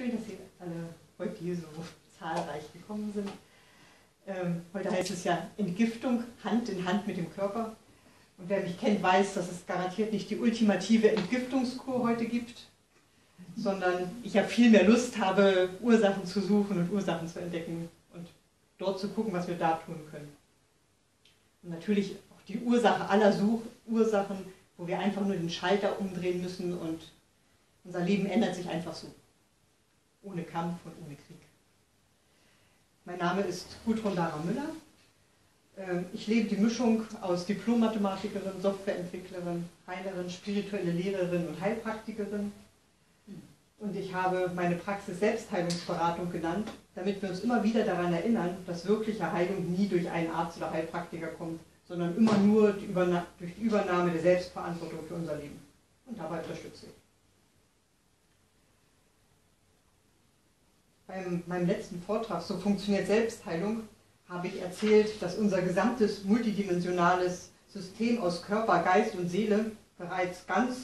schön, dass Sie alle heute hier so zahlreich gekommen sind. Ähm, heute heißt es ja Entgiftung Hand in Hand mit dem Körper. Und wer mich kennt, weiß, dass es garantiert nicht die ultimative Entgiftungskur heute gibt, sondern ich ja viel mehr Lust habe, Ursachen zu suchen und Ursachen zu entdecken und dort zu gucken, was wir da tun können. Und natürlich auch die Ursache aller Such Ursachen, wo wir einfach nur den Schalter umdrehen müssen und unser Leben ändert sich einfach so. Ohne Kampf und ohne Krieg. Mein Name ist Gudrun Dara Müller. Ähm, ich lebe die Mischung aus Diplom-Mathematikerin, Softwareentwicklerin, Heilerin, spirituelle Lehrerin und Heilpraktikerin. Und ich habe meine Praxis Selbstheilungsberatung genannt, damit wir uns immer wieder daran erinnern, dass wirkliche Heilung nie durch einen Arzt oder Heilpraktiker kommt, sondern immer nur durch die Übernahme der Selbstverantwortung für unser Leben. Und dabei unterstütze ich. Bei meinem letzten Vortrag, so funktioniert Selbstheilung, habe ich erzählt, dass unser gesamtes multidimensionales System aus Körper, Geist und Seele bereits ganz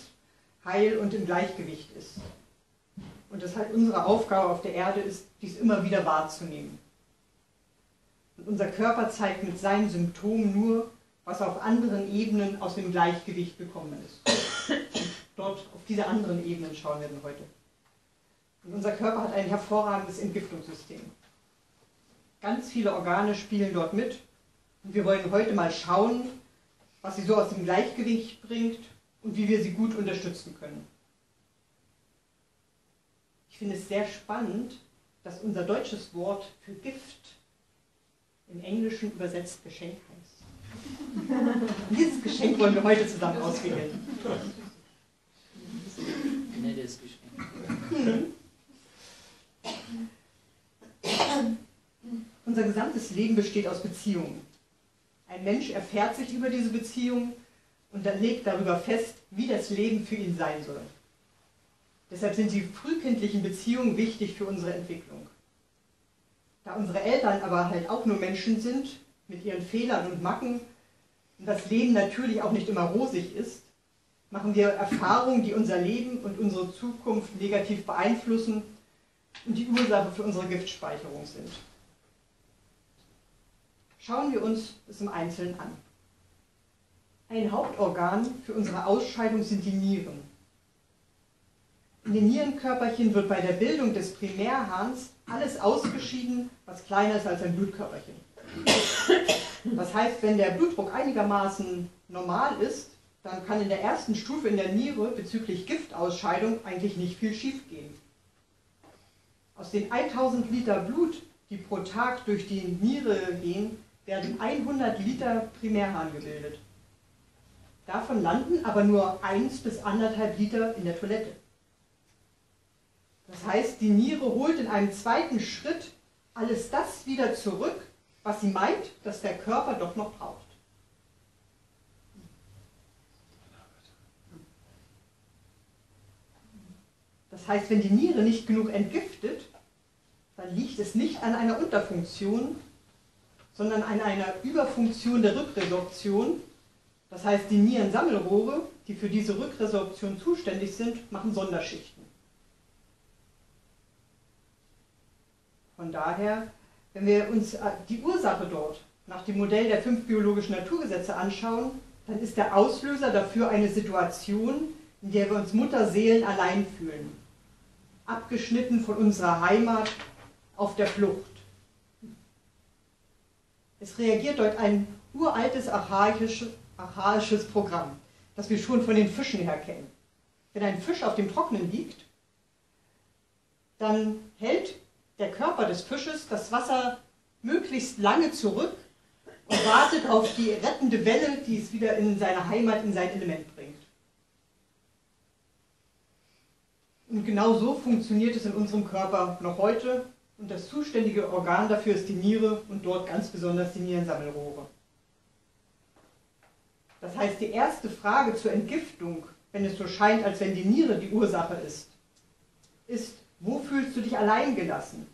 heil und im Gleichgewicht ist. Und dass halt unsere Aufgabe auf der Erde ist, dies immer wieder wahrzunehmen. Und unser Körper zeigt mit seinen Symptomen nur, was auf anderen Ebenen aus dem Gleichgewicht gekommen ist. Und dort auf diese anderen Ebenen schauen wir heute. Und unser Körper hat ein hervorragendes Entgiftungssystem. Ganz viele Organe spielen dort mit. Und wir wollen heute mal schauen, was sie so aus dem Gleichgewicht bringt und wie wir sie gut unterstützen können. Ich finde es sehr spannend, dass unser deutsches Wort für Gift im Englischen übersetzt Geschenk heißt. Und dieses Geschenk wollen wir heute zusammen auswählen. Nettes Geschenk. Unser gesamtes Leben besteht aus Beziehungen. Ein Mensch erfährt sich über diese Beziehungen und dann legt darüber fest, wie das Leben für ihn sein soll. Deshalb sind die frühkindlichen Beziehungen wichtig für unsere Entwicklung. Da unsere Eltern aber halt auch nur Menschen sind, mit ihren Fehlern und Macken, und das Leben natürlich auch nicht immer rosig ist, machen wir Erfahrungen, die unser Leben und unsere Zukunft negativ beeinflussen und die Ursache für unsere Giftspeicherung sind. Schauen wir uns das im Einzelnen an. Ein Hauptorgan für unsere Ausscheidung sind die Nieren. In den Nierenkörperchen wird bei der Bildung des Primärharns alles ausgeschieden, was kleiner ist als ein Blutkörperchen. Das heißt, wenn der Blutdruck einigermaßen normal ist, dann kann in der ersten Stufe in der Niere bezüglich Giftausscheidung eigentlich nicht viel schiefgehen. Aus den 1000 Liter Blut, die pro Tag durch die Niere gehen, werden 100 Liter Primärharn gebildet. Davon landen aber nur 1 bis 1,5 Liter in der Toilette. Das heißt, die Niere holt in einem zweiten Schritt alles das wieder zurück, was sie meint, dass der Körper doch noch braucht. Das heißt, wenn die Niere nicht genug entgiftet, dann liegt es nicht an einer Unterfunktion, sondern an einer Überfunktion der Rückresorption. Das heißt, die Nierensammelrohre, die für diese Rückresorption zuständig sind, machen Sonderschichten. Von daher, wenn wir uns äh, die Ursache dort nach dem Modell der fünf biologischen Naturgesetze anschauen, dann ist der Auslöser dafür eine Situation, in der wir uns Mutterseelen allein fühlen, abgeschnitten von unserer Heimat auf der Flucht. Es reagiert dort ein uraltes archaisches, Programm, das wir schon von den Fischen her kennen. Wenn ein Fisch auf dem Trocknen liegt, dann hält der Körper des Fisches das Wasser möglichst lange zurück und wartet auf die rettende Welle, die es wieder in seine Heimat, in sein Element bringt. Und genau so funktioniert es in unserem Körper noch heute und das zuständige Organ dafür ist die Niere und dort ganz besonders die Nierensammelrohre. Das heißt, die erste Frage zur Entgiftung, wenn es so scheint, als wenn die Niere die Ursache ist, ist, wo fühlst du dich alleingelassen?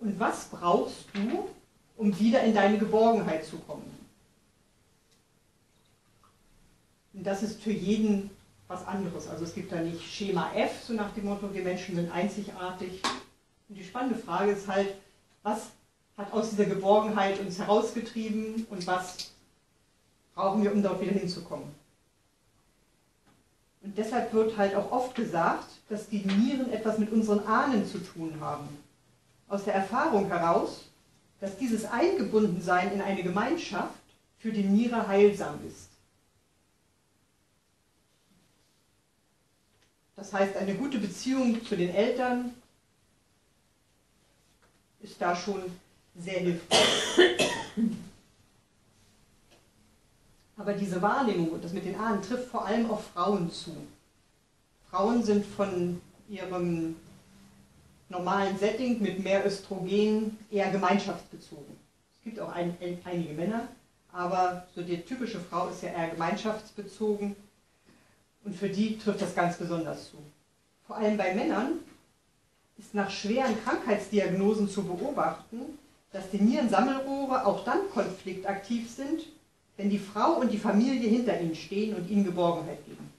Und was brauchst du, um wieder in deine Geborgenheit zu kommen? Und das ist für jeden was anderes. Also es gibt da nicht Schema F, so nach dem Motto, wir Menschen sind einzigartig. Und die spannende Frage ist halt, was hat aus dieser Geborgenheit uns herausgetrieben und was brauchen wir, um dort wieder hinzukommen. Und deshalb wird halt auch oft gesagt, dass die Nieren etwas mit unseren Ahnen zu tun haben. Aus der Erfahrung heraus, dass dieses Eingebundensein in eine Gemeinschaft für die Niere heilsam ist. Das heißt, eine gute Beziehung zu den Eltern ist da schon sehr hilfreich. Aber diese Wahrnehmung und das mit den Ahnen trifft vor allem auf Frauen zu. Frauen sind von ihrem normalen Setting mit mehr Östrogen eher gemeinschaftsbezogen. Es gibt auch ein, einige Männer, aber so die typische Frau ist ja eher gemeinschaftsbezogen und für die trifft das ganz besonders zu. Vor allem bei Männern ist nach schweren Krankheitsdiagnosen zu beobachten, dass die Nierensammelrohre auch dann konfliktaktiv sind, wenn die Frau und die Familie hinter ihnen stehen und ihnen Geborgenheit geben.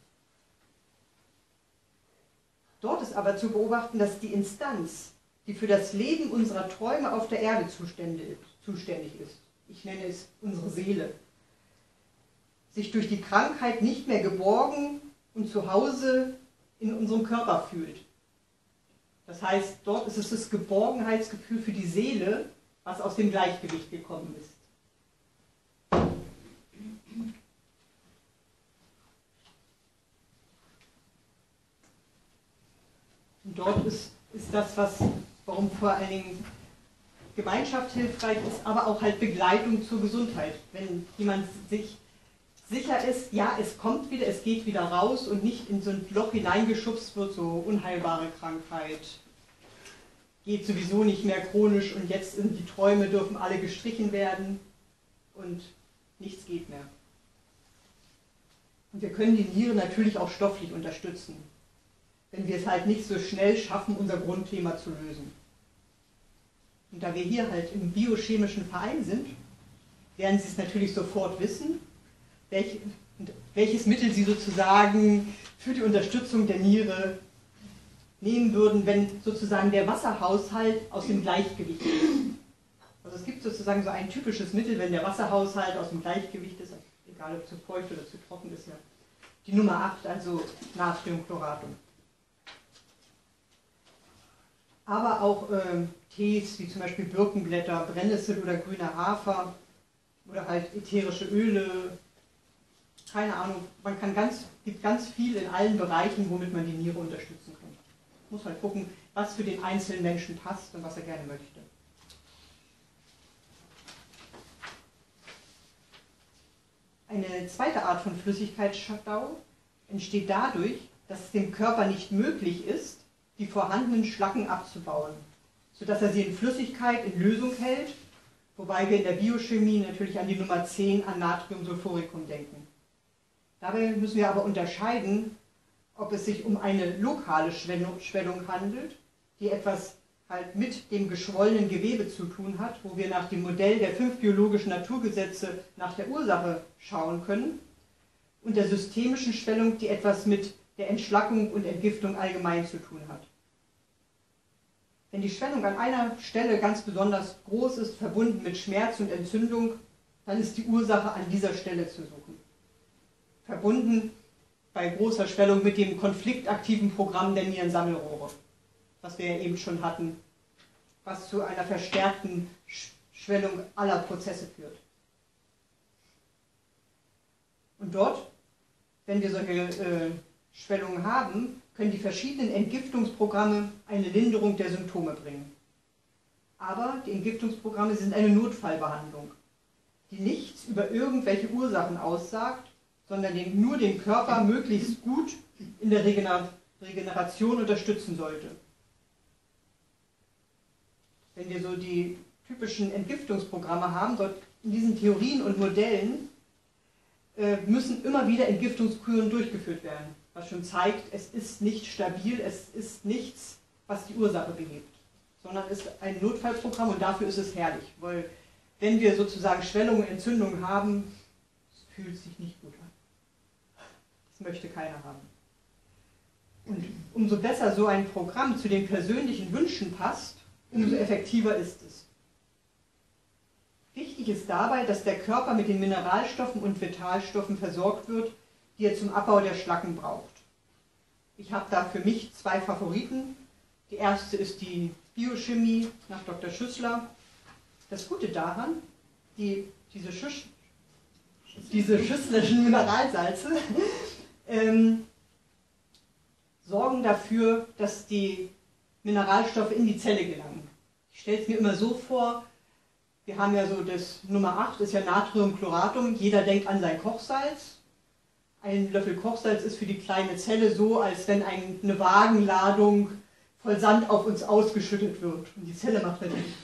Dort ist aber zu beobachten, dass die Instanz, die für das Leben unserer Träume auf der Erde zuständig ist, ich nenne es unsere Seele, sich durch die Krankheit nicht mehr geborgen und zu Hause in unserem Körper fühlt. Das heißt, dort ist es das Geborgenheitsgefühl für die Seele, was aus dem Gleichgewicht gekommen ist. Und dort ist, ist das, was, warum vor allen Dingen Gemeinschaft hilfreich ist, aber auch halt Begleitung zur Gesundheit. Wenn jemand sich sicher ist, ja, es kommt wieder, es geht wieder raus und nicht in so ein Loch hineingeschubst wird, so unheilbare Krankheit, geht sowieso nicht mehr chronisch und jetzt sind die Träume dürfen alle gestrichen werden und nichts geht mehr. Und wir können die Niere natürlich auch stofflich unterstützen wenn wir es halt nicht so schnell schaffen, unser Grundthema zu lösen. Und da wir hier halt im biochemischen Verein sind, werden Sie es natürlich sofort wissen, welch, welches Mittel Sie sozusagen für die Unterstützung der Niere nehmen würden, wenn sozusagen der Wasserhaushalt aus dem Gleichgewicht ist. Also es gibt sozusagen so ein typisches Mittel, wenn der Wasserhaushalt aus dem Gleichgewicht ist, egal ob zu feucht oder zu trocken ist, ja. Die Nummer 8, also Natriumchloratum aber auch äh, Tees wie zum Beispiel Birkenblätter, Brennnessel oder grüner Hafer oder halt ätherische Öle. Keine Ahnung, man kann ganz, gibt ganz viel in allen Bereichen, womit man die Niere unterstützen kann. Muss halt gucken, was für den einzelnen Menschen passt und was er gerne möchte. Eine zweite Art von Flüssigkeitsstau entsteht dadurch, dass es dem Körper nicht möglich ist, die vorhandenen Schlacken abzubauen, sodass er sie in Flüssigkeit in Lösung hält, wobei wir in der Biochemie natürlich an die Nummer 10 an Natriumsulfuricum denken. Dabei müssen wir aber unterscheiden, ob es sich um eine lokale Schwellung handelt, die etwas halt mit dem geschwollenen Gewebe zu tun hat, wo wir nach dem Modell der fünf biologischen Naturgesetze nach der Ursache schauen können, und der systemischen Schwellung, die etwas mit der Entschlackung und Entgiftung allgemein zu tun hat. Wenn die Schwellung an einer Stelle ganz besonders groß ist, verbunden mit Schmerz und Entzündung, dann ist die Ursache an dieser Stelle zu suchen. Verbunden bei großer Schwellung mit dem konfliktaktiven Programm der Nierensammelrohre, was wir ja eben schon hatten, was zu einer verstärkten Schwellung aller Prozesse führt. Und dort, wenn wir solche äh, Schwellungen haben, können die verschiedenen Entgiftungsprogramme eine Linderung der Symptome bringen. Aber die Entgiftungsprogramme sind eine Notfallbehandlung, die nichts über irgendwelche Ursachen aussagt, sondern den, nur den Körper möglichst gut in der Regeneration unterstützen sollte. Wenn wir so die typischen Entgiftungsprogramme haben, in diesen Theorien und Modellen äh, müssen immer wieder Entgiftungskuren durchgeführt werden was schon zeigt, es ist nicht stabil, es ist nichts, was die Ursache behebt, sondern es ist ein Notfallprogramm und dafür ist es herrlich, weil wenn wir sozusagen Schwellungen, Entzündungen haben, fühlt sich nicht. Möchte keiner haben. Und umso besser so ein Programm zu den persönlichen Wünschen passt, umso effektiver ist es. Wichtig ist dabei, dass der Körper mit den Mineralstoffen und Vitalstoffen versorgt wird, die er zum Abbau der Schlacken braucht. Ich habe da für mich zwei Favoriten. Die erste ist die Biochemie nach Dr. Schüssler. Das Gute daran, die, diese, Schüss, diese schüsslerischen Mineralsalze ähm, sorgen dafür, dass die Mineralstoffe in die Zelle gelangen. Ich stelle es mir immer so vor, wir haben ja so das Nummer 8, ist ja Natriumchloratum. Jeder denkt an sein Kochsalz. Ein Löffel Kochsalz ist für die kleine Zelle so, als wenn eine Wagenladung voll Sand auf uns ausgeschüttet wird. Und die Zelle macht dann nicht.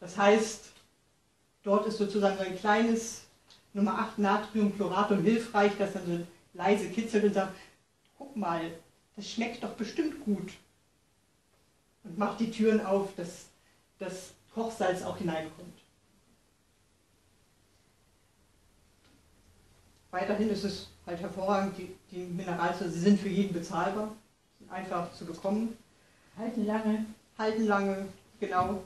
Das heißt, dort ist sozusagen so ein kleines Nummer 8 Natriumchloratum hilfreich, das dann so leise kitzelt und sagt, guck mal, das schmeckt doch bestimmt gut. Und macht die Türen auf, dass das Kochsalz auch hineinkommt. Weiterhin ist es halt hervorragend, die, die Mineralstoffe sind für jeden bezahlbar, sind einfach zu bekommen. Halten lange. Halten lange, genau.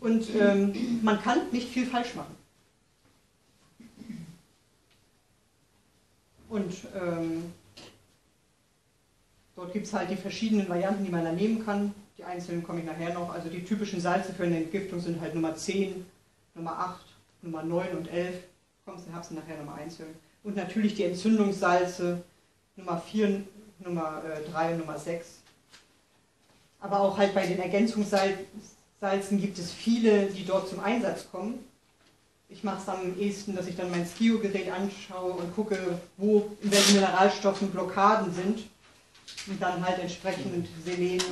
Und ähm, man kann nicht viel falsch machen. Und ähm, dort gibt es halt die verschiedenen Varianten, die man da nehmen kann. Die einzelnen komme ich nachher noch. Also die typischen Salze für eine Entgiftung sind halt Nummer 10, Nummer 8, Nummer 9 und 11. Kommst du, hab's nachher nochmal einzeln. Und natürlich die Entzündungssalze, Nummer 4, Nummer 3 äh, und Nummer 6. Aber auch halt bei den Ergänzungssalzen gibt es viele, die dort zum Einsatz kommen. Ich mache es am ehesten, dass ich dann mein Skio-Gerät anschaue und gucke, wo in welchen Mineralstoffen Blockaden sind und dann halt entsprechend Selen,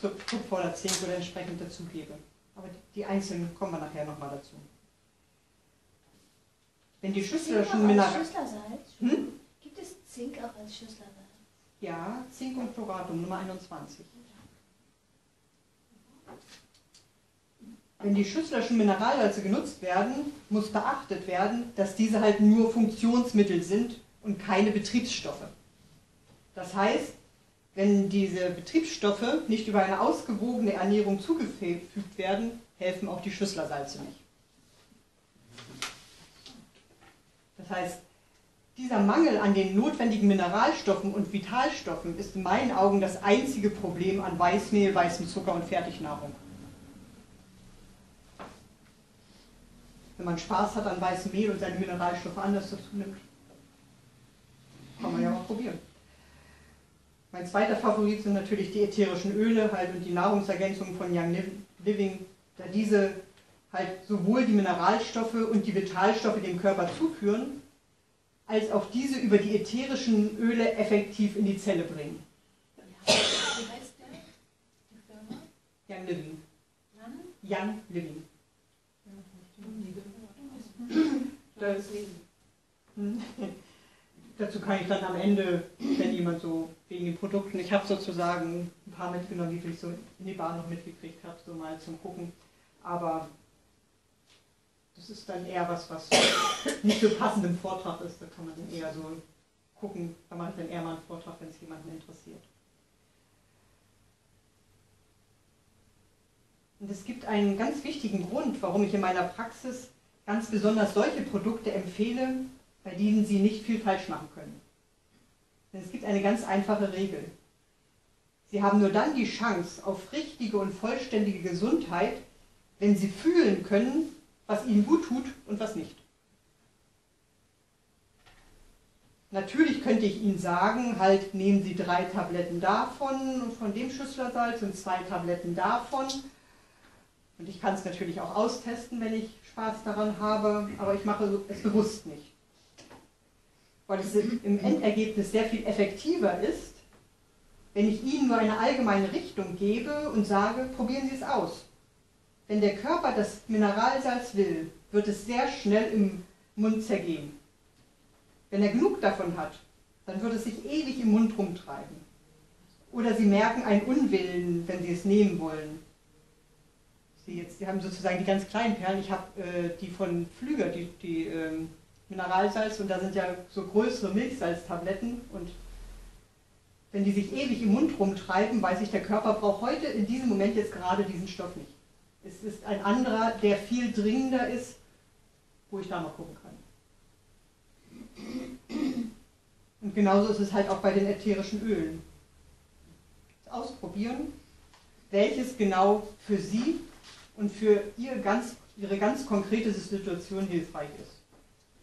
Kupfer oder Zink oder entsprechend dazugebe. Aber die einzelnen kommen wir nachher nochmal dazu. Wenn die Schüsslerschen Mineralien. Hm? Gibt es Zink auch als Schüsslersalz? Ja, Zink und Chloratum, Nummer 21. Wenn die Schüsslerschen Mineralsalze genutzt werden, muss beachtet werden, dass diese halt nur Funktionsmittel sind und keine Betriebsstoffe. Das heißt, wenn diese Betriebsstoffe nicht über eine ausgewogene Ernährung zugefügt werden, helfen auch die Schüsslersalze nicht. Das heißt, dieser Mangel an den notwendigen Mineralstoffen und Vitalstoffen ist in meinen Augen das einzige Problem an Weißmehl, weißem Zucker und Fertignahrung. Wenn man Spaß hat an weißem Mehl und seine Mineralstoffe anders dazu nimmt, kann man ja mal probieren. Mein zweiter Favorit sind natürlich die ätherischen Öle halt und die Nahrungsergänzungen von Young Living, da diese halt sowohl die Mineralstoffe und die Vitalstoffe dem Körper zuführen, als auch diese über die ätherischen Öle effektiv in die Zelle bringen. Wie heißt der? Die Firma? Young Living. Young Living. Das, Dazu kann ich dann am Ende, wenn jemand so wegen den Produkten, ich habe sozusagen ein paar mitgenommen, die ich so in die Bahn noch mitgekriegt habe, so mal zum Gucken. Aber das ist dann eher was, was nicht so passend im Vortrag ist. Da kann man dann eher so gucken, da mache dann eher mal einen Vortrag, wenn es jemanden interessiert. Und es gibt einen ganz wichtigen Grund, warum ich in meiner Praxis ganz besonders solche Produkte empfehle, bei denen Sie nicht viel falsch machen können. Denn es gibt eine ganz einfache Regel. Sie haben nur dann die Chance auf richtige und vollständige Gesundheit, wenn Sie fühlen können, was Ihnen gut tut und was nicht. Natürlich könnte ich Ihnen sagen, halt nehmen Sie drei Tabletten davon, von dem Schüsslersalz und zwei Tabletten davon. Und ich kann es natürlich auch austesten, wenn ich Spaß daran habe, aber ich mache es bewusst nicht weil es im Endergebnis sehr viel effektiver ist, wenn ich Ihnen nur eine allgemeine Richtung gebe und sage, probieren Sie es aus. Wenn der Körper das Mineralsalz will, wird es sehr schnell im Mund zergehen. Wenn er genug davon hat, dann wird es sich ewig im Mund rumtreiben. Oder Sie merken einen Unwillen, wenn Sie es nehmen wollen. Sie, jetzt, Sie haben sozusagen die ganz kleinen Perlen. Ich habe äh, die von Flüger, die, die ähm, Mineralsalz und da sind ja so größere Milchsalztabletten und Wenn die sich ewig im Mund rumtreiben, weiß ich, der Körper braucht heute in diesem Moment jetzt gerade diesen Stoff nicht. Es ist ein anderer, der viel dringender ist, wo ich da mal gucken kann. Und genauso ist es halt auch bei den ätherischen Ölen. Ausprobieren, welches genau für Sie und für ihr ganz, Ihre ganz konkrete Situation hilfreich ist.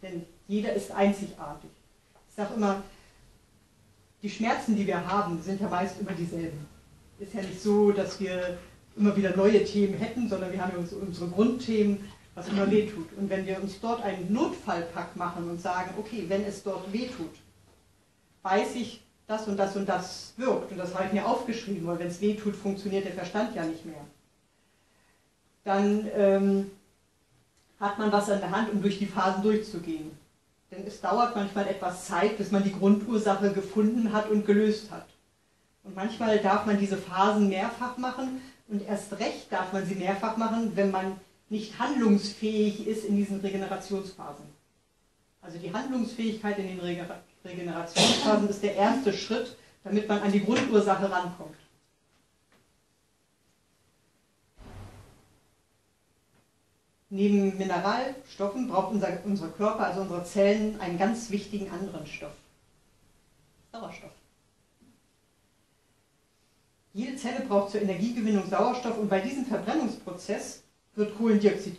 Denn jeder ist einzigartig. Ich sage immer, die Schmerzen, die wir haben, sind ja meist immer dieselben. Ist ja nicht so, dass wir immer wieder neue Themen hätten, sondern wir haben ja unsere Grundthemen, was immer wehtut. Und wenn wir uns dort einen Notfallpack machen und sagen, okay, wenn es dort wehtut, weiß ich, das und das und das wirkt. Und das habe ich mir aufgeschrieben, weil wenn es wehtut, funktioniert der Verstand ja nicht mehr. Dann ähm, hat man was an der Hand, um durch die Phasen durchzugehen. Denn es dauert manchmal etwas Zeit, bis man die Grundursache gefunden hat und gelöst hat. Und manchmal darf man diese Phasen mehrfach machen und erst recht darf man sie mehrfach machen, wenn man nicht handlungsfähig ist in diesen Regenerationsphasen. Also die Handlungsfähigkeit in den Regenerationsphasen ist der erste Schritt, damit man an die Grundursache rankommt. Neben Mineralstoffen braucht unser, unser Körper, also unsere Zellen, einen ganz wichtigen anderen Stoff. Sauerstoff. Jede Zelle braucht zur Energiegewinnung Sauerstoff und bei diesem Verbrennungsprozess wird Kohlendioxid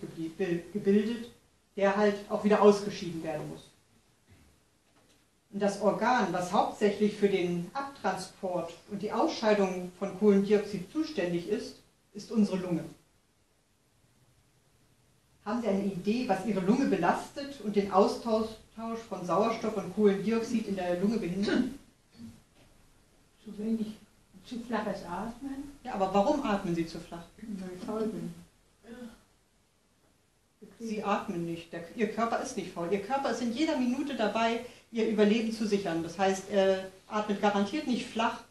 gebildet, der halt auch wieder ausgeschieden werden muss. Und das Organ, was hauptsächlich für den Abtransport und die Ausscheidung von Kohlendioxid zuständig ist, ist unsere Lunge. Haben Sie eine Idee, was Ihre Lunge belastet und den Austausch von Sauerstoff und Kohlendioxid in der Lunge behindert? Zu wenig, zu flaches Atmen. Ja, aber warum atmen Sie zu flach? Weil ich faul bin. Sie atmen nicht. Der, Ihr Körper ist nicht faul. Ihr Körper ist in jeder Minute dabei, Ihr Überleben zu sichern. Das heißt, er atmet garantiert nicht flach,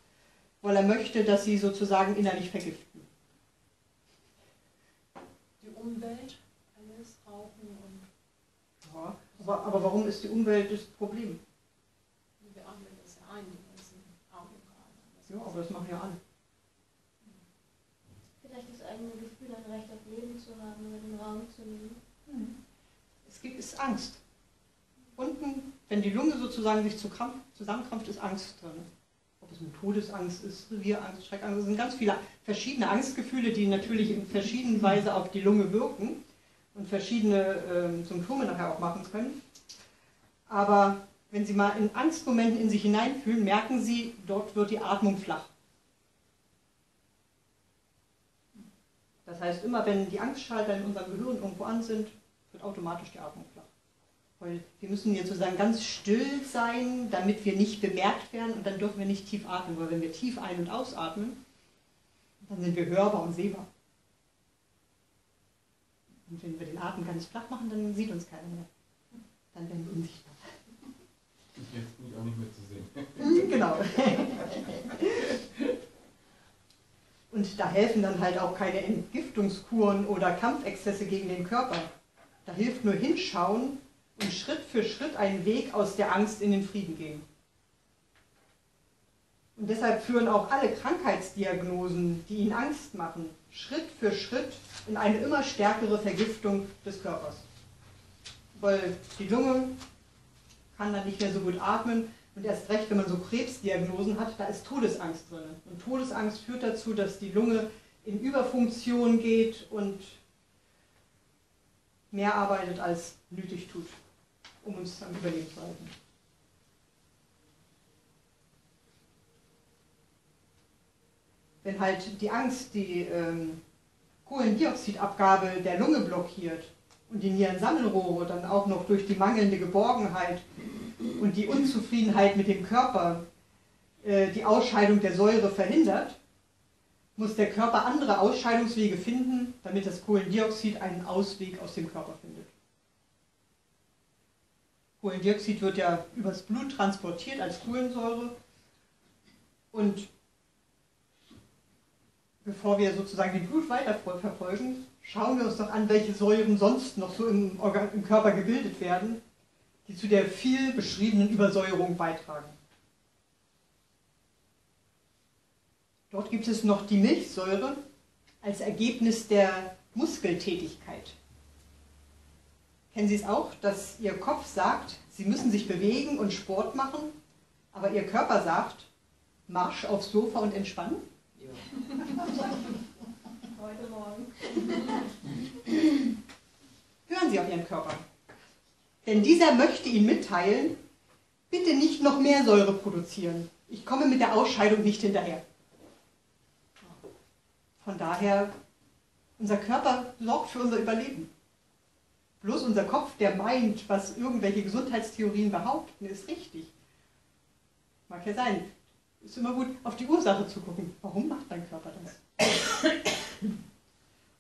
weil er möchte, dass Sie sozusagen innerlich vergiften. Die Umwelt ja, aber, warum ist die Umwelt das Problem? Wir atmen das ja ein, die ganzen Audiogramme. Ja, aber das machen ja alle. Vielleicht das eigene Gefühl, ein Recht auf Leben zu haben oder den Raum zu nehmen. Hm. Es gibt ist Angst. Unten, wenn die Lunge sozusagen sich zu Krampf, zusammenkrampft, ist Angst drin. Ob es eine Todesangst ist, Revierangst, Schreckangst, es sind ganz viele verschiedene Angstgefühle, die natürlich in verschiedener Weise auf die Lunge wirken und verschiedene äh, Symptome nachher auch machen können. Aber wenn Sie mal in Angstmomenten in sich hineinfühlen, merken Sie, dort wird die Atmung flach. Das heißt, immer wenn die Angstschalter in unserem Gehirn irgendwo an sind, wird automatisch die Atmung flach. Weil wir müssen jetzt sozusagen ganz still sein, damit wir nicht bemerkt werden und dann dürfen wir nicht tief atmen, weil wenn wir tief ein- und ausatmen, dann sind wir hörbar und sehbar. Und wenn wir den Atem ganz flach machen, dann sieht uns keiner mehr. Dann werden wir unsichtbar. Jetzt bin ich auch nicht mehr zu sehen. Mhm, genau. Und da helfen dann halt auch keine Entgiftungskuren oder Kampfexzesse gegen den Körper. Da hilft nur hinschauen und Schritt für Schritt einen Weg aus der Angst in den Frieden gehen. Und deshalb führen auch alle Krankheitsdiagnosen, die ihnen Angst machen, Schritt für Schritt in eine immer stärkere Vergiftung des Körpers. Weil die Lunge kann dann nicht mehr so gut atmen und erst recht, wenn man so Krebsdiagnosen hat, da ist Todesangst drin. Und Todesangst führt dazu, dass die Lunge in Überfunktion geht und mehr arbeitet als nötig tut, um uns am Überleben zu halten. Wenn halt die Angst die ähm, Kohlendioxidabgabe der Lunge blockiert und die Nierensammelrohre dann auch noch durch die mangelnde Geborgenheit und die Unzufriedenheit mit dem Körper äh, die Ausscheidung der Säure verhindert, muss der Körper andere Ausscheidungswege finden, damit das Kohlendioxid einen Ausweg aus dem Körper findet. Kohlendioxid wird ja übers Blut transportiert als Kohlensäure und bevor wir sozusagen den Blut weiter verfolgen, schauen wir uns doch an, welche Säuren sonst noch so im, im Körper gebildet werden, die zu der viel beschriebenen Übersäuerung beitragen. Dort gibt es noch die Milchsäure als Ergebnis der Muskeltätigkeit. Kennen Sie es auch, dass Ihr Kopf sagt, Sie müssen sich bewegen und Sport machen, aber Ihr Körper sagt, Marsch aufs Sofa und entspannen? Heute Morgen. Hören Sie auf Ihren Körper. Denn dieser möchte Ihnen mitteilen, bitte nicht noch mehr Säure produzieren. Ich komme mit der Ausscheidung nicht hinterher. Von daher, unser Körper sorgt für unser Überleben. Bloß unser Kopf, der meint, was irgendwelche Gesundheitstheorien behaupten, ist richtig. Mag ja sein. Ist immer gut, auf die Ursache zu gucken. Warum macht dein Körper das? Und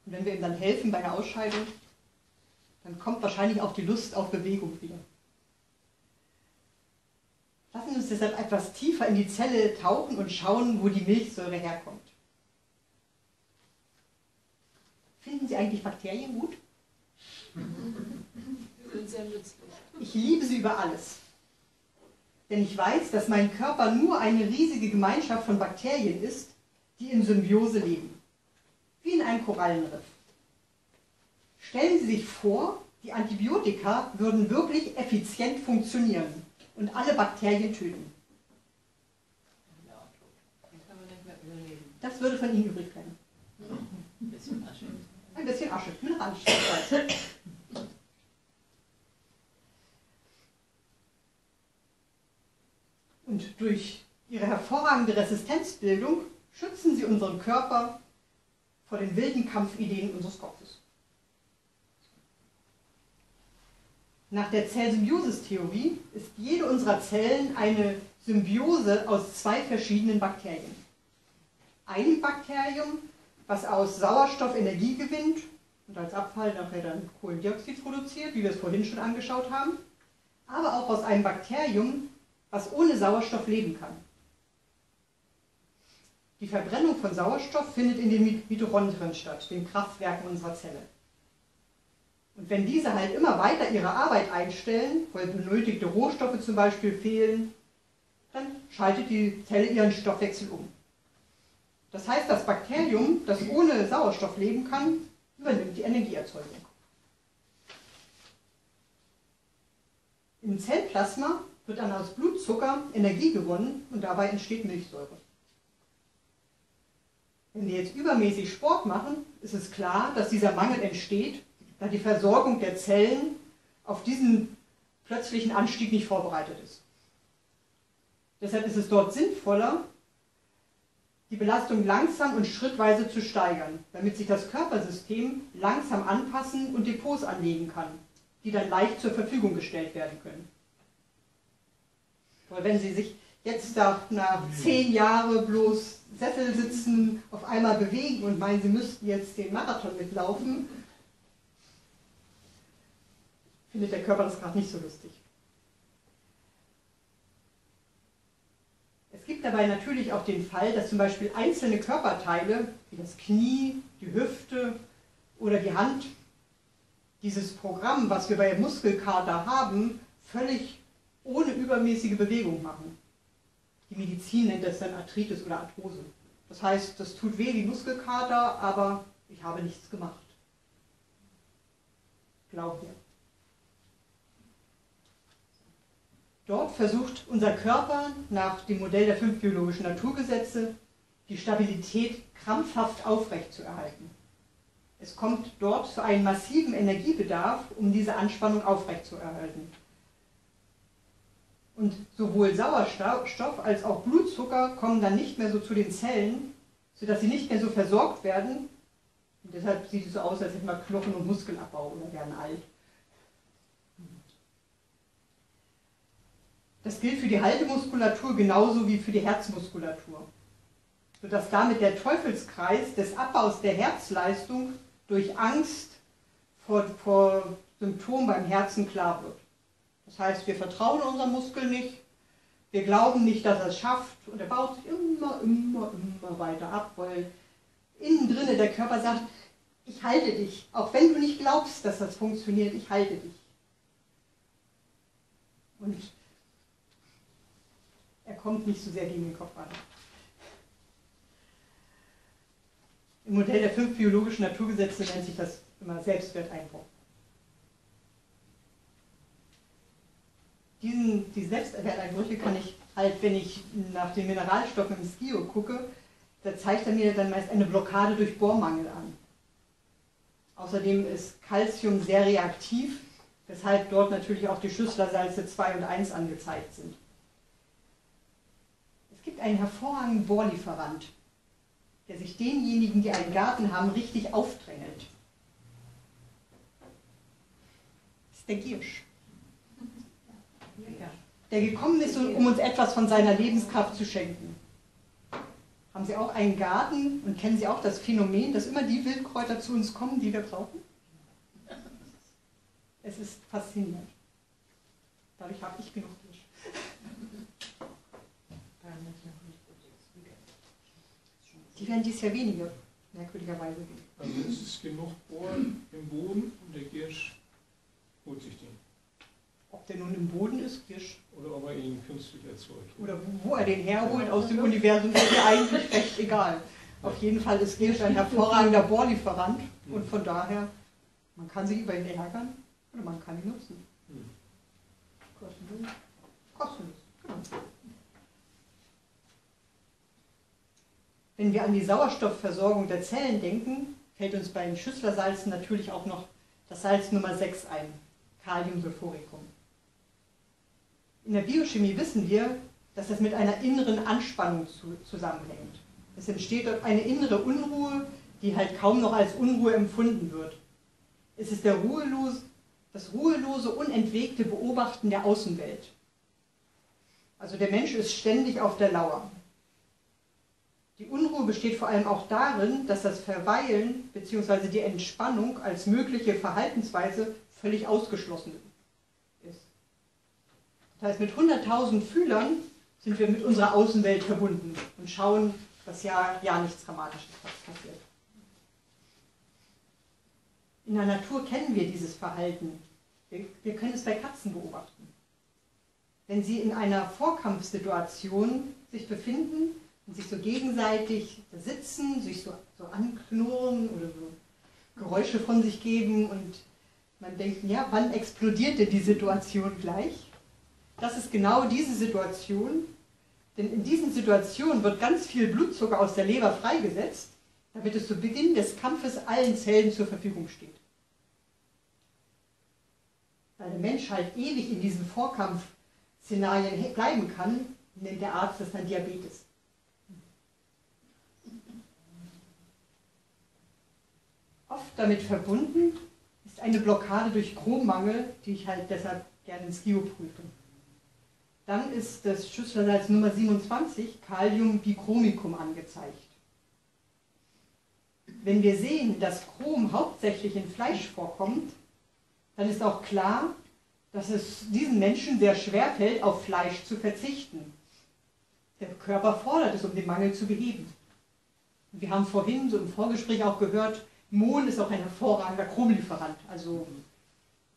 wenn wir ihm dann helfen bei der Ausscheidung, dann kommt wahrscheinlich auch die Lust auf Bewegung wieder. Lassen Sie uns deshalb etwas tiefer in die Zelle tauchen und schauen, wo die Milchsäure herkommt. Finden Sie eigentlich Bakterien gut? Ich liebe sie über alles. Denn ich weiß, dass mein Körper nur eine riesige Gemeinschaft von Bakterien ist, die in Symbiose leben. Wie in einem Korallenriff. Stellen Sie sich vor, die Antibiotika würden wirklich effizient funktionieren und alle Bakterien töten. Das würde von Ihnen übrig bleiben. Ein bisschen Asche. Ein bisschen Asche, Und durch ihre hervorragende Resistenzbildung schützen sie unseren Körper vor den wilden Kampfideen unseres Kopfes. Nach der Zellsymbiosis-Theorie ist jede unserer Zellen eine Symbiose aus zwei verschiedenen Bakterien. Ein Bakterium, was aus Sauerstoff Energie gewinnt und als Abfall nachher dann Kohlendioxid produziert, wie wir es vorhin schon angeschaut haben, aber auch aus einem Bakterium, was ohne Sauerstoff leben kann. Die Verbrennung von Sauerstoff findet in den Mitochondrien statt, den Kraftwerken unserer Zelle. Und wenn diese halt immer weiter ihre Arbeit einstellen, weil benötigte Rohstoffe zum Beispiel fehlen, dann schaltet die Zelle ihren Stoffwechsel um. Das heißt, das Bakterium, das ohne Sauerstoff leben kann, übernimmt die Energieerzeugung. Im Zellplasma wird dann aus Blutzucker Energie gewonnen und dabei entsteht Milchsäure. Wenn wir jetzt übermäßig Sport machen, ist es klar, dass dieser Mangel entsteht, da die Versorgung der Zellen auf diesen plötzlichen Anstieg nicht vorbereitet ist. Deshalb ist es dort sinnvoller, die Belastung langsam und schrittweise zu steigern, damit sich das Körpersystem langsam anpassen und Depots anlegen kann, die dann leicht zur Verfügung gestellt werden können. Weil wenn Sie sich jetzt nach, zehn Jahren bloß Sessel sitzen, auf einmal bewegen und meinen, Sie müssten jetzt den Marathon mitlaufen, findet der Körper das gerade nicht so lustig. Es gibt dabei natürlich auch den Fall, dass zum Beispiel einzelne Körperteile, wie das Knie, die Hüfte oder die Hand, dieses Programm, was wir bei Muskelkater haben, völlig ohne übermäßige Bewegung machen. Die Medizin nennt das dann Arthritis oder Arthrose. Das heißt, das tut weh wie Muskelkater, aber ich habe nichts gemacht. Glaub mir. Dort versucht unser Körper nach dem Modell der fünf biologischen Naturgesetze die Stabilität krampfhaft aufrechtzuerhalten. Es kommt dort zu einem massiven Energiebedarf, um diese Anspannung aufrechtzuerhalten. Und sowohl Sauerstoff als auch Blutzucker kommen dann nicht mehr so zu den Zellen, sodass sie nicht mehr so versorgt werden. Und deshalb sieht es so aus, als hätten wir Knochen- und Muskelabbau oder werden alt. Das gilt für die Haltemuskulatur genauso wie für die Herzmuskulatur, sodass damit der Teufelskreis des Abbaus der Herzleistung durch Angst vor, vor Symptomen beim Herzen klar wird. Das heißt, wir vertrauen unserem Muskel nicht, wir glauben nicht, dass er es schafft und er baut sich immer, immer, immer weiter ab, weil innen drinne der Körper sagt, ich halte dich, auch wenn du nicht glaubst, dass das funktioniert, ich halte dich. Und er kommt nicht so sehr gegen den Kopf an. Im Modell der fünf biologischen Naturgesetze nennt sich das immer Selbstwerteinbruch. Diesen, die Selbstwerteinbrüche kann ich halt, wenn ich nach den Mineralstoffen im Skio gucke, da zeigt er mir dann meist eine Blockade durch Bohrmangel an. Außerdem ist Calcium sehr reaktiv, weshalb dort natürlich auch die Schlüsselersalze 2 und 1 angezeigt sind. Es gibt einen hervorragenden Bohrlieferant, der sich denjenigen, die einen Garten haben, richtig aufdrängelt. Das ist der Giersch. Der gekommen ist, um uns etwas von seiner Lebenskraft zu schenken. Haben Sie auch einen Garten und kennen Sie auch das Phänomen, dass immer die Wildkräuter zu uns kommen, die wir brauchen? Es ist faszinierend. Dadurch habe ich genug Tisch. Die werden dies Jahr weniger, merkwürdigerweise. Also es ist genug Bohren im Boden und der Giersch holt sich den. Ob der nun im Boden ist, Gisch, Oder ob er ihn künstlich erzeugt. oder wo, wo er den herholt aus dem Universum, ist mir eigentlich recht egal. Auf jeden Fall ist Giersch ein hervorragender Bohrlieferant und von daher, man kann sich über ihn ärgern oder man kann ihn nutzen. Hm. Kostenlos. Kostenlos, genau. Wenn wir an die Sauerstoffversorgung der Zellen denken, fällt uns bei den Schüsslersalzen natürlich auch noch das Salz Nummer 6 ein, Kaliumsulfuricum. In der Biochemie wissen wir, dass das mit einer inneren Anspannung zu, zusammenhängt. Es entsteht dort eine innere Unruhe, die halt kaum noch als Unruhe empfunden wird. Es ist der ruhelose, das ruhelose, unentwegte Beobachten der Außenwelt. Also der Mensch ist ständig auf der Lauer. Die Unruhe besteht vor allem auch darin, dass das Verweilen bzw. die Entspannung als mögliche Verhaltensweise völlig ausgeschlossen. Das heißt, mit 100.000 Fühlern sind wir mit unserer Außenwelt verbunden und schauen, dass ja, ja nichts Dramatisches passiert. In der Natur kennen wir dieses Verhalten. Wir, wir können es bei Katzen beobachten. Wenn sie in einer Vorkampfsituation sich befinden und sich so gegenseitig sitzen, sich so, so anknurren oder so Geräusche von sich geben und man denkt, ja, wann explodiert denn die Situation gleich? Das ist genau diese Situation, denn in diesen Situationen wird ganz viel Blutzucker aus der Leber freigesetzt, damit es zu Beginn des Kampfes allen Zellen zur Verfügung steht. Weil der Mensch halt ewig in diesen Vorkampfszenarien bleiben kann, nennt der Arzt das dann Diabetes. Oft damit verbunden ist eine Blockade durch Chrommangel, die ich halt deshalb gerne ins Gio prüfe. Dann ist das Schüsslersalz Nummer 27, Kaliumbichromicum, angezeigt. Wenn wir sehen, dass Chrom hauptsächlich in Fleisch vorkommt, dann ist auch klar, dass es diesen Menschen sehr schwer fällt, auf Fleisch zu verzichten. Der Körper fordert es, um den Mangel zu beheben. Wir haben vorhin so im Vorgespräch auch gehört, Mohn ist auch ein hervorragender Chromlieferant. Also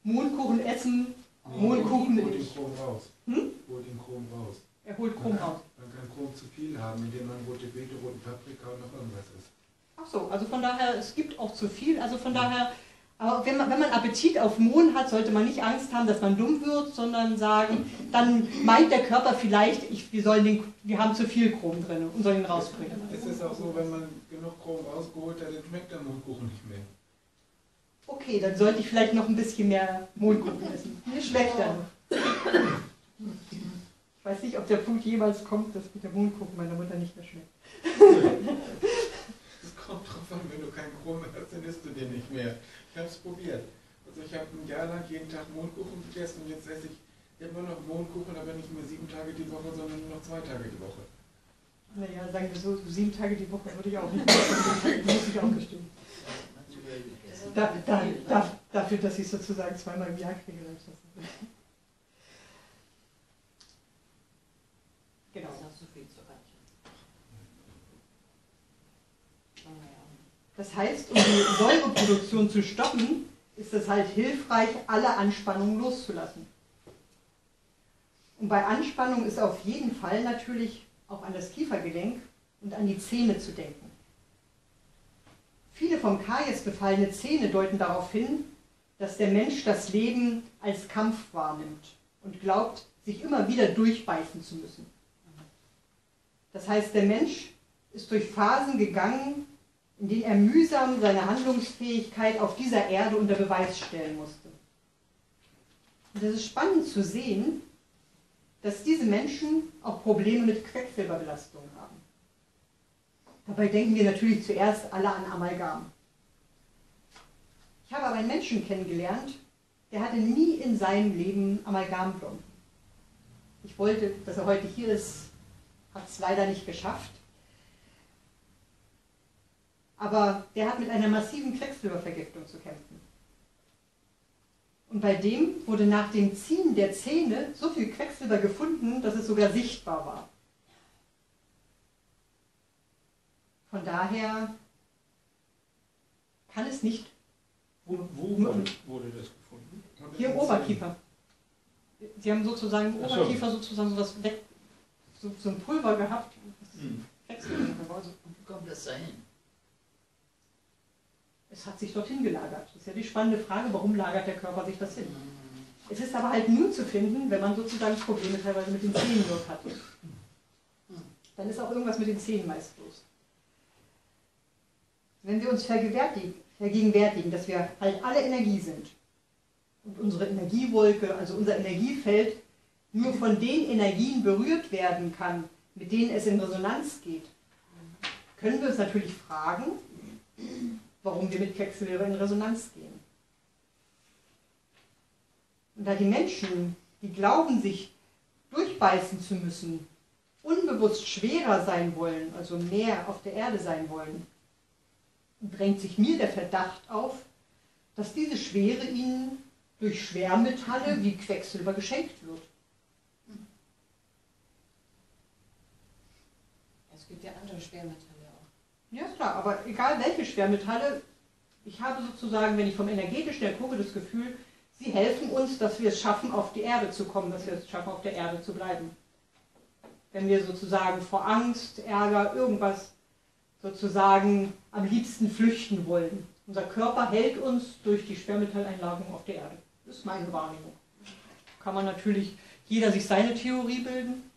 Mohnkuchen essen, Mohnkuchen Holt den nicht. Chrom raus. Hm? Holt den Chrom raus. Er holt Chrom raus. man kann Chrom zu viel haben, indem man rote Beete, rote Paprika und noch irgendwas isst. Ach so, also von daher, es gibt auch zu viel. Also von daher, aber wenn man, wenn man Appetit auf Mohn hat, sollte man nicht Angst haben, dass man dumm wird, sondern sagen, dann meint der Körper vielleicht, ich, wir, sollen den, wir haben zu viel Chrom drin und sollen ihn rausbringen. Es ist auch so, wenn man genug Chrom rausgeholt hat, dann schmeckt der Mohnkuchen nicht mehr. Okay, dann sollte ich vielleicht noch ein bisschen mehr Mohnkuchen essen. Mir schmeckt er noch. Ich weiß nicht, ob der Punkt jemals kommt, dass mit der Mohnkuchen meiner Mutter nicht mehr schmeckt. Es kommt drauf an, wenn du keinen Chrom hast, dann isst du den nicht mehr. Ich habe es probiert. Also ich habe ein Jahr lang jeden Tag Mohnkuchen gegessen und jetzt esse ich immer noch Mohnkuchen, aber nicht mehr sieben Tage die Woche, sondern nur noch zwei Tage die Woche. Naja, sagen wir so, sieben Tage die Woche würde ich auch nicht mehr muss ich auch gestehen. Da, da, da, dafür, dass ich sozusagen zweimal im Jahr kriege. Genau. Nicht. Das heißt, um die Säureproduktion zu stoppen, ist es halt hilfreich, alle Anspannung loszulassen. Und bei Anspannung ist auf jeden Fall natürlich auch an das Kiefergelenk und an die Zähne zu denken. Vom Karies befallene Zähne deuten darauf hin, dass der Mensch das Leben als Kampf wahrnimmt und glaubt, sich immer wieder durchbeißen zu müssen. Das heißt, der Mensch ist durch Phasen gegangen, in denen er mühsam seine Handlungsfähigkeit auf dieser Erde unter Beweis stellen musste. Und es ist spannend zu sehen, dass diese Menschen auch Probleme mit Quecksilberbelastung haben. Dabei denken wir natürlich zuerst alle an Amalgam. Ich habe aber einen Menschen kennengelernt, der hatte nie in seinem Leben Amalgamplomben. Ich wollte, dass er heute hier ist, hat es leider nicht geschafft. Aber der hat mit einer massiven Quecksilbervergiftung zu kämpfen. Und bei dem wurde nach dem Ziehen der Zähne so viel Quecksilber gefunden, dass es sogar sichtbar war. Von daher kann es nicht Wo, wo wurde, das gefunden? hier im Oberkiefer. Sie haben sozusagen im Ach so. Oberkiefer sozusagen so was weg, so, so ein Pulver gehabt. Hm. Also Wie kommt das dahin? es hat sich dorthin gelagert. Das ist ja die spannende Frage, warum lagert der Körper sich das hin? Es ist aber halt nur zu finden, wenn man sozusagen Probleme teilweise mit den Zähnen dort hat. Dann ist auch irgendwas mit den Zähnen meist los. Wenn wir uns vergegenwärtigen, dass wir halt alle Energie sind und unsere Energiewolke, also unser Energiefeld, nur von den Energien berührt werden kann, mit denen es in Resonanz geht, können wir uns natürlich fragen, warum wir mit Quecksilber in Resonanz gehen. Und da die Menschen, die glauben, sich durchbeißen zu müssen, unbewusst schwerer sein wollen, also mehr auf der Erde sein wollen, drängt sich mir der Verdacht auf, dass diese Schwere ihnen durch Schwermetalle wie Quecksilber geschenkt wird. Es gibt ja andere Schwermetalle auch. Ja, klar, aber egal welche Schwermetalle, ich habe sozusagen, wenn ich vom energetischen her gucke, das Gefühl, sie helfen uns, dass wir es schaffen, auf die Erde zu kommen, dass wir es schaffen, auf der Erde zu bleiben. Wenn wir sozusagen vor Angst, Ärger, irgendwas sozusagen am liebsten flüchten wollen. Unser Körper hält uns durch die Schwermetalleinlagerung auf der Erde. Das ist meine Wahrnehmung. Kann man natürlich jeder sich seine Theorie bilden.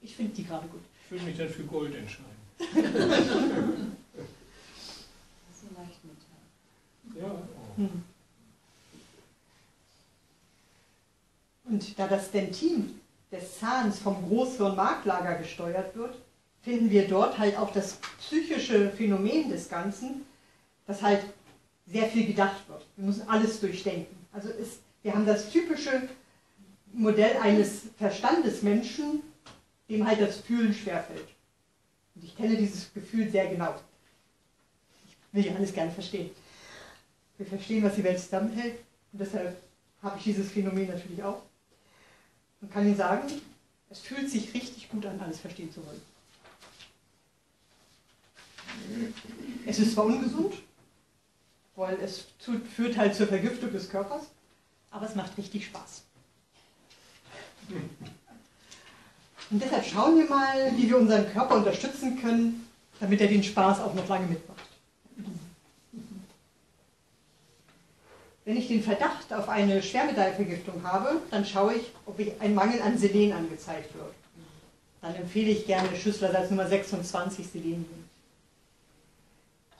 Ich finde die gerade gut. Ich würde mich dann für Gold entscheiden. Das ist ein Leichtmetall. Ja, auch. Hm. Und da das Dentin des Zahns vom Großhirn-Marklager gesteuert wird, finden wir dort halt auch das psychische Phänomen des Ganzen, dass halt sehr viel gedacht wird. Wir müssen alles durchdenken. Also ist, wir haben das typische Modell eines Verstandesmenschen, dem halt das Fühlen schwerfällt. Und ich kenne dieses Gefühl sehr genau. Ich will ja alles gerne verstehen. Wir verstehen, was die Welt zusammenhält. Und deshalb habe ich dieses Phänomen natürlich auch. Und kann Ihnen sagen, es fühlt sich richtig gut an, alles verstehen zu wollen. Es ist zwar ungesund, weil es führt halt zur Vergiftung des Körpers, aber es macht richtig Spaß. Und deshalb schauen wir mal, wie wir unseren Körper unterstützen können, damit er den Spaß auch noch lange mitmacht. Wenn ich den Verdacht auf eine Schwermetallvergiftung habe, dann schaue ich, ob ich ein Mangel an Selen angezeigt wird. Dann empfehle ich gerne Schüsslersalz Nummer 26 Selenium.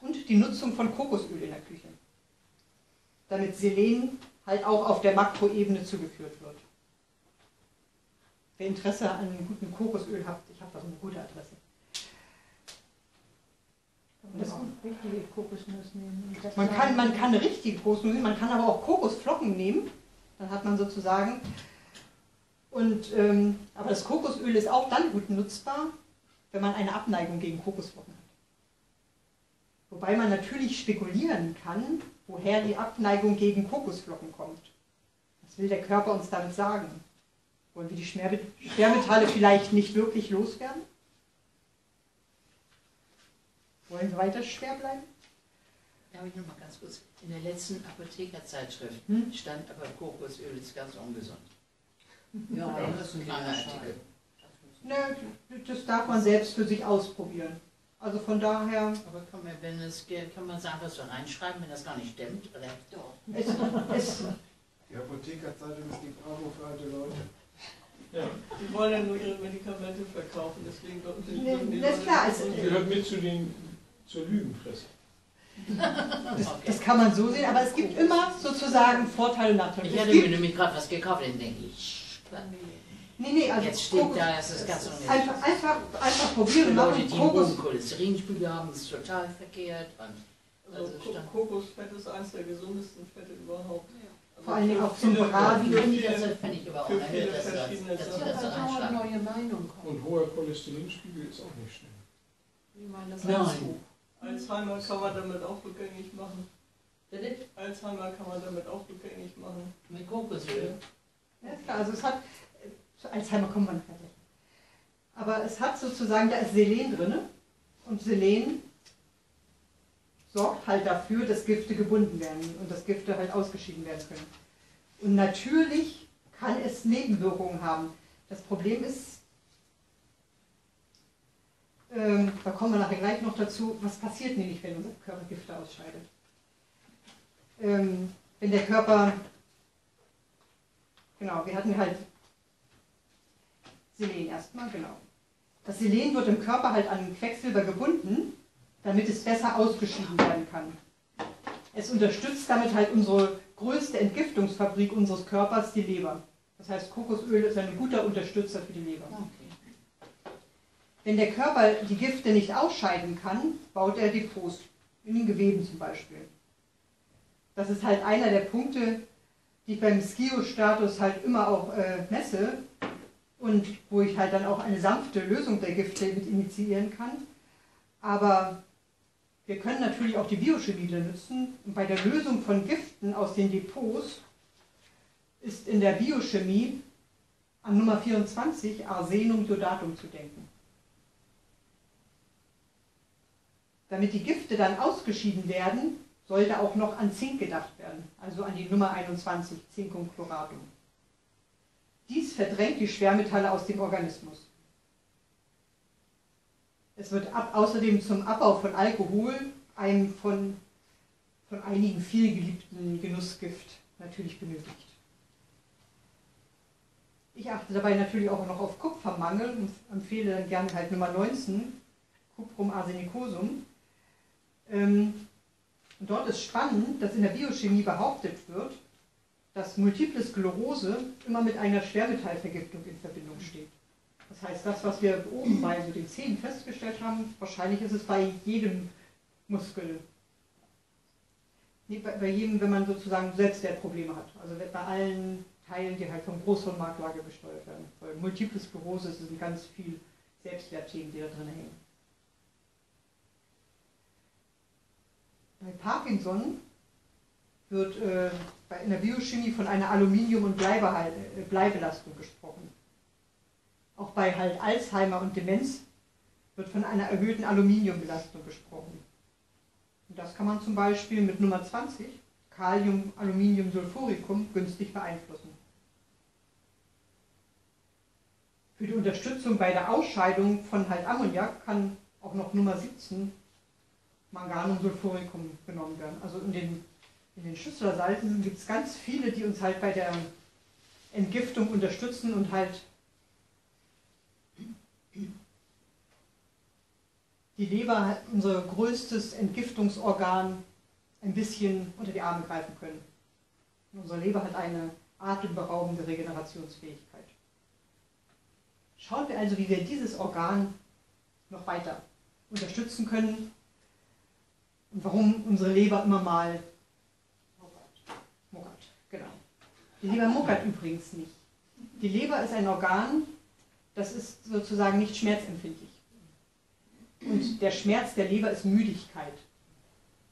Und die Nutzung von Kokosöl in der Küche. Damit Selen halt auch auf der Makroebene zugeführt wird. Wer Interesse an einem guten Kokosöl hat, ich habe da so eine gute Adresse. Das- richtige Kokosnuss nehmen. Das Man kann, man kann eine richtige Kokosnuss nehmen, man kann aber auch Kokosflocken nehmen. Dann hat man sozusagen. Und, ähm, aber das Kokosöl ist auch dann gut nutzbar, wenn man eine Abneigung gegen Kokosflocken hat. Wobei man natürlich spekulieren kann, woher die Abneigung gegen Kokosflocken kommt. Was will der Körper uns damit sagen? Wollen wir die Schwermetalle vielleicht nicht wirklich loswerden? Wollen wir weiter schwer bleiben? Darf ich noch mal ganz kurz? In der letzten Apothekerzeitschrift Hm? stand aber Kokosöl ist ganz ungesund. Ja, das das ist ein kleiner Artikel. Ne, das darf man selbst für sich ausprobieren. Also von daher, Aber kann man, wenn es geht, kann man sagen, was wir reinschreiben, wenn das gar nicht stimmt? Oder? Doch. es, es, Die Apothekerzeitung ist die Bravo für alte Leute. Ja, Die wollen ja nur ihre Medikamente verkaufen, deswegen die Nee, die das ist Leute klar, nicht es- so- gehört mit zu den, zur Lügenfresse. das, Okay. das kann man so sehen, aber es gibt immer sozusagen Vorteile und Nachteile. Ich Es hatte mir nämlich gerade was gekauft, dann denke ich, nee, nee, also jetzt steht Kokos- da, es ist ganz einfach, einfach, einfach probieren, Leute, machen die einen Kokos, hohen Cholesterinspiegel haben, ist total verkehrt. Und Also Also Kokosfett ist eines der gesundesten Fette überhaupt. Also Vor allen Dingen auch zum Braten. das finde ich aber auch erhöht, dass, sie Sachen. das so reinschreiben. neue Meinung kommt. Und hoher Cholesterinspiegel ist auch nicht schlimm. Wie man das Nein. Alzheimer kann man damit auch rückgängig machen. Bitte? Alzheimer kann man damit auch rückgängig machen. Mit Kokosöl. Ja, klar, also es hat, zu Alzheimer kommen wir nachher gleich. Aber es hat sozusagen, da ist Selen drin und Selen sorgt halt dafür, dass Gifte gebunden werden und dass Gifte halt ausgeschieden werden können. Und natürlich kann es Nebenwirkungen haben. Das Problem ist, ähm, da kommen wir nachher gleich noch dazu, was passiert nämlich, wenn unser Körper Gifte ausscheidet. Ähm, wenn der Körper Genau, wir hatten halt Selen erstmal, genau. Das Selen wird im Körper halt an Quecksilber gebunden, damit es besser ausgeschieden werden kann. Es unterstützt damit halt unsere größte Entgiftungsfabrik unseres Körpers, die Leber. Das heißt, Kokosöl ist ein guter Unterstützer für die Leber. Okay. Wenn der Körper die Gifte nicht ausscheiden kann, baut er Depots, in den Geweben zum Beispiel. Das ist halt einer der Punkte, die ich beim Skio-Status halt immer auch äh, messe und wo ich halt dann auch eine sanfte Lösung der Gifte mit initiieren kann. Aber wir können natürlich auch die Biochemie nutzen und bei der Lösung von Giften aus den Depots ist in der Biochemie an Nummer 24 Arsenum Iodatum zu denken. Damit die Gifte dann ausgeschieden werden, sollte auch noch an Zink gedacht werden, also an die Nummer 21, Zincum chloratum. Dies verdrängt die Schwermetalle aus dem Organismus. Es wird ab, außerdem zum Abbau von Alkohol, einem von, von einigen vielgeliebten Genussgift, natürlich benötigt. Ich achte dabei natürlich auch noch auf Kupfermangel und empfehle dann gerne halt Nummer 19, Cuprum arsenicosum. Ähm, und dort ist spannend, dass in der Biochemie behauptet wird, dass Multiple Sklerose immer mit einer Schwermetallvergiftung in Verbindung steht. Das heißt, das, was wir oben bei so den Zähnen festgestellt haben, wahrscheinlich ist es bei jedem Muskel. Nee, bei, bei jedem, wenn man sozusagen Selbstwertprobleme hat. Also bei allen Teilen, die halt vom Großhirnmarklage gesteuert werden. Weil Multiple Sklerose sind ganz viel Selbstwertthemen, die da drin hängen. Bei Parkinson wird äh, in der Biochemie von einer Aluminium- und äh, Bleibelastung gesprochen. Auch bei halt Alzheimer und Demenz wird von einer erhöhten Aluminiumbelastung gesprochen. Und das kann man zum Beispiel mit Nummer 20, Kalium, Aluminium, Sulfuricum, günstig beeinflussen. Für die Unterstützung bei der Ausscheidung von halt Ammoniak kann auch noch Nummer 17 Mangan und Sulfuricum genommen werden. Also in den, in den Schüsselersalzen gibt es ganz viele, die uns halt bei der Entgiftung unterstützen und halt die Leber, unser größtes Entgiftungsorgan, ein bisschen unter die Arme greifen können. Und unsere Leber hat eine atemberaubende Regenerationsfähigkeit. Schauen wir also, wie wir dieses Organ noch weiter unterstützen können und warum unsere Leber immer mal muckert. Genau. Die Leber muckert übrigens nicht. Die Leber ist ein Organ, das ist sozusagen nicht schmerzempfindlich. Und der Schmerz der Leber ist Müdigkeit.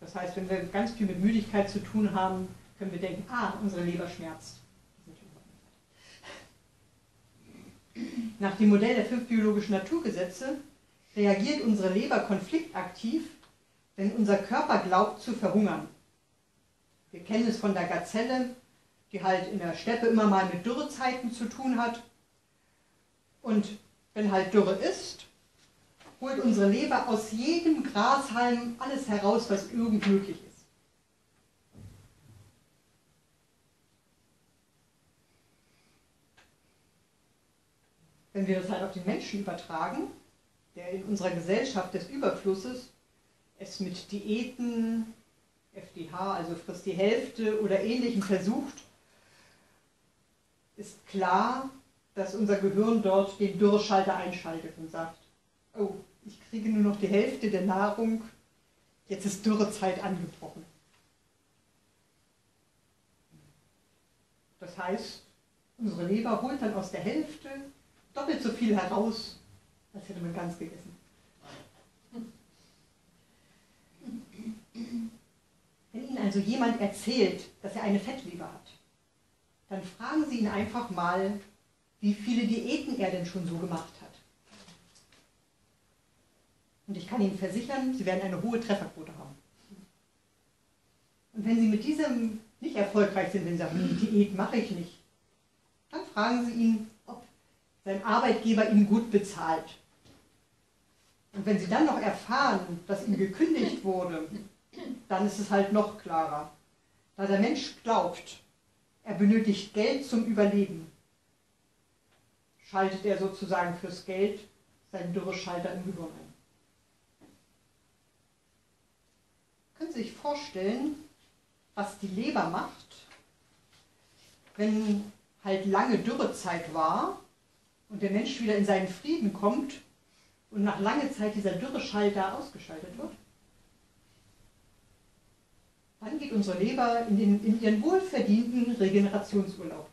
Das heißt, wenn wir ganz viel mit Müdigkeit zu tun haben, können wir denken, ah, unsere Leber schmerzt. Nach dem Modell der fünf biologischen Naturgesetze reagiert unsere Leber konfliktaktiv, wenn unser Körper glaubt zu verhungern. Wir kennen es von der Gazelle, die halt in der Steppe immer mal mit Dürrezeiten zu tun hat. Und wenn halt Dürre ist, holt unsere Leber aus jedem Grashalm alles heraus, was irgend möglich ist. Wenn wir das halt auf den Menschen übertragen, der in unserer Gesellschaft des Überflusses es mit Diäten, FDH, also frisst die Hälfte oder ähnlichem versucht, ist klar, dass unser Gehirn dort den Dürreschalter einschaltet und sagt, oh, ich kriege nur noch die Hälfte der Nahrung, jetzt ist Dürrezeit angebrochen. Das heißt, unsere Leber holt dann aus der Hälfte doppelt so viel heraus, als hätte man ganz gegessen. Wenn Ihnen also jemand erzählt, dass er eine Fettleber hat, dann fragen Sie ihn einfach mal, wie viele Diäten er denn schon so gemacht hat. Und ich kann Ihnen versichern, Sie werden eine hohe Trefferquote haben. Und wenn Sie mit diesem nicht erfolgreich sind, wenn Sie sagen, Diät mache ich nicht, dann fragen Sie ihn, ob sein Arbeitgeber ihn gut bezahlt. Und wenn Sie dann noch erfahren, dass ihm gekündigt wurde, dann ist es halt noch klarer. Da der Mensch glaubt, er benötigt Geld zum Überleben, schaltet er sozusagen fürs Geld seinen Dürreschalter im Gehirn ein. Können Sie sich vorstellen, was die Leber macht, wenn halt lange Dürrezeit war und der Mensch wieder in seinen Frieden kommt und nach langer Zeit dieser Dürreschalter ausgeschaltet wird? Dann geht unsere Leber in, den, in ihren wohlverdienten Regenerationsurlaub.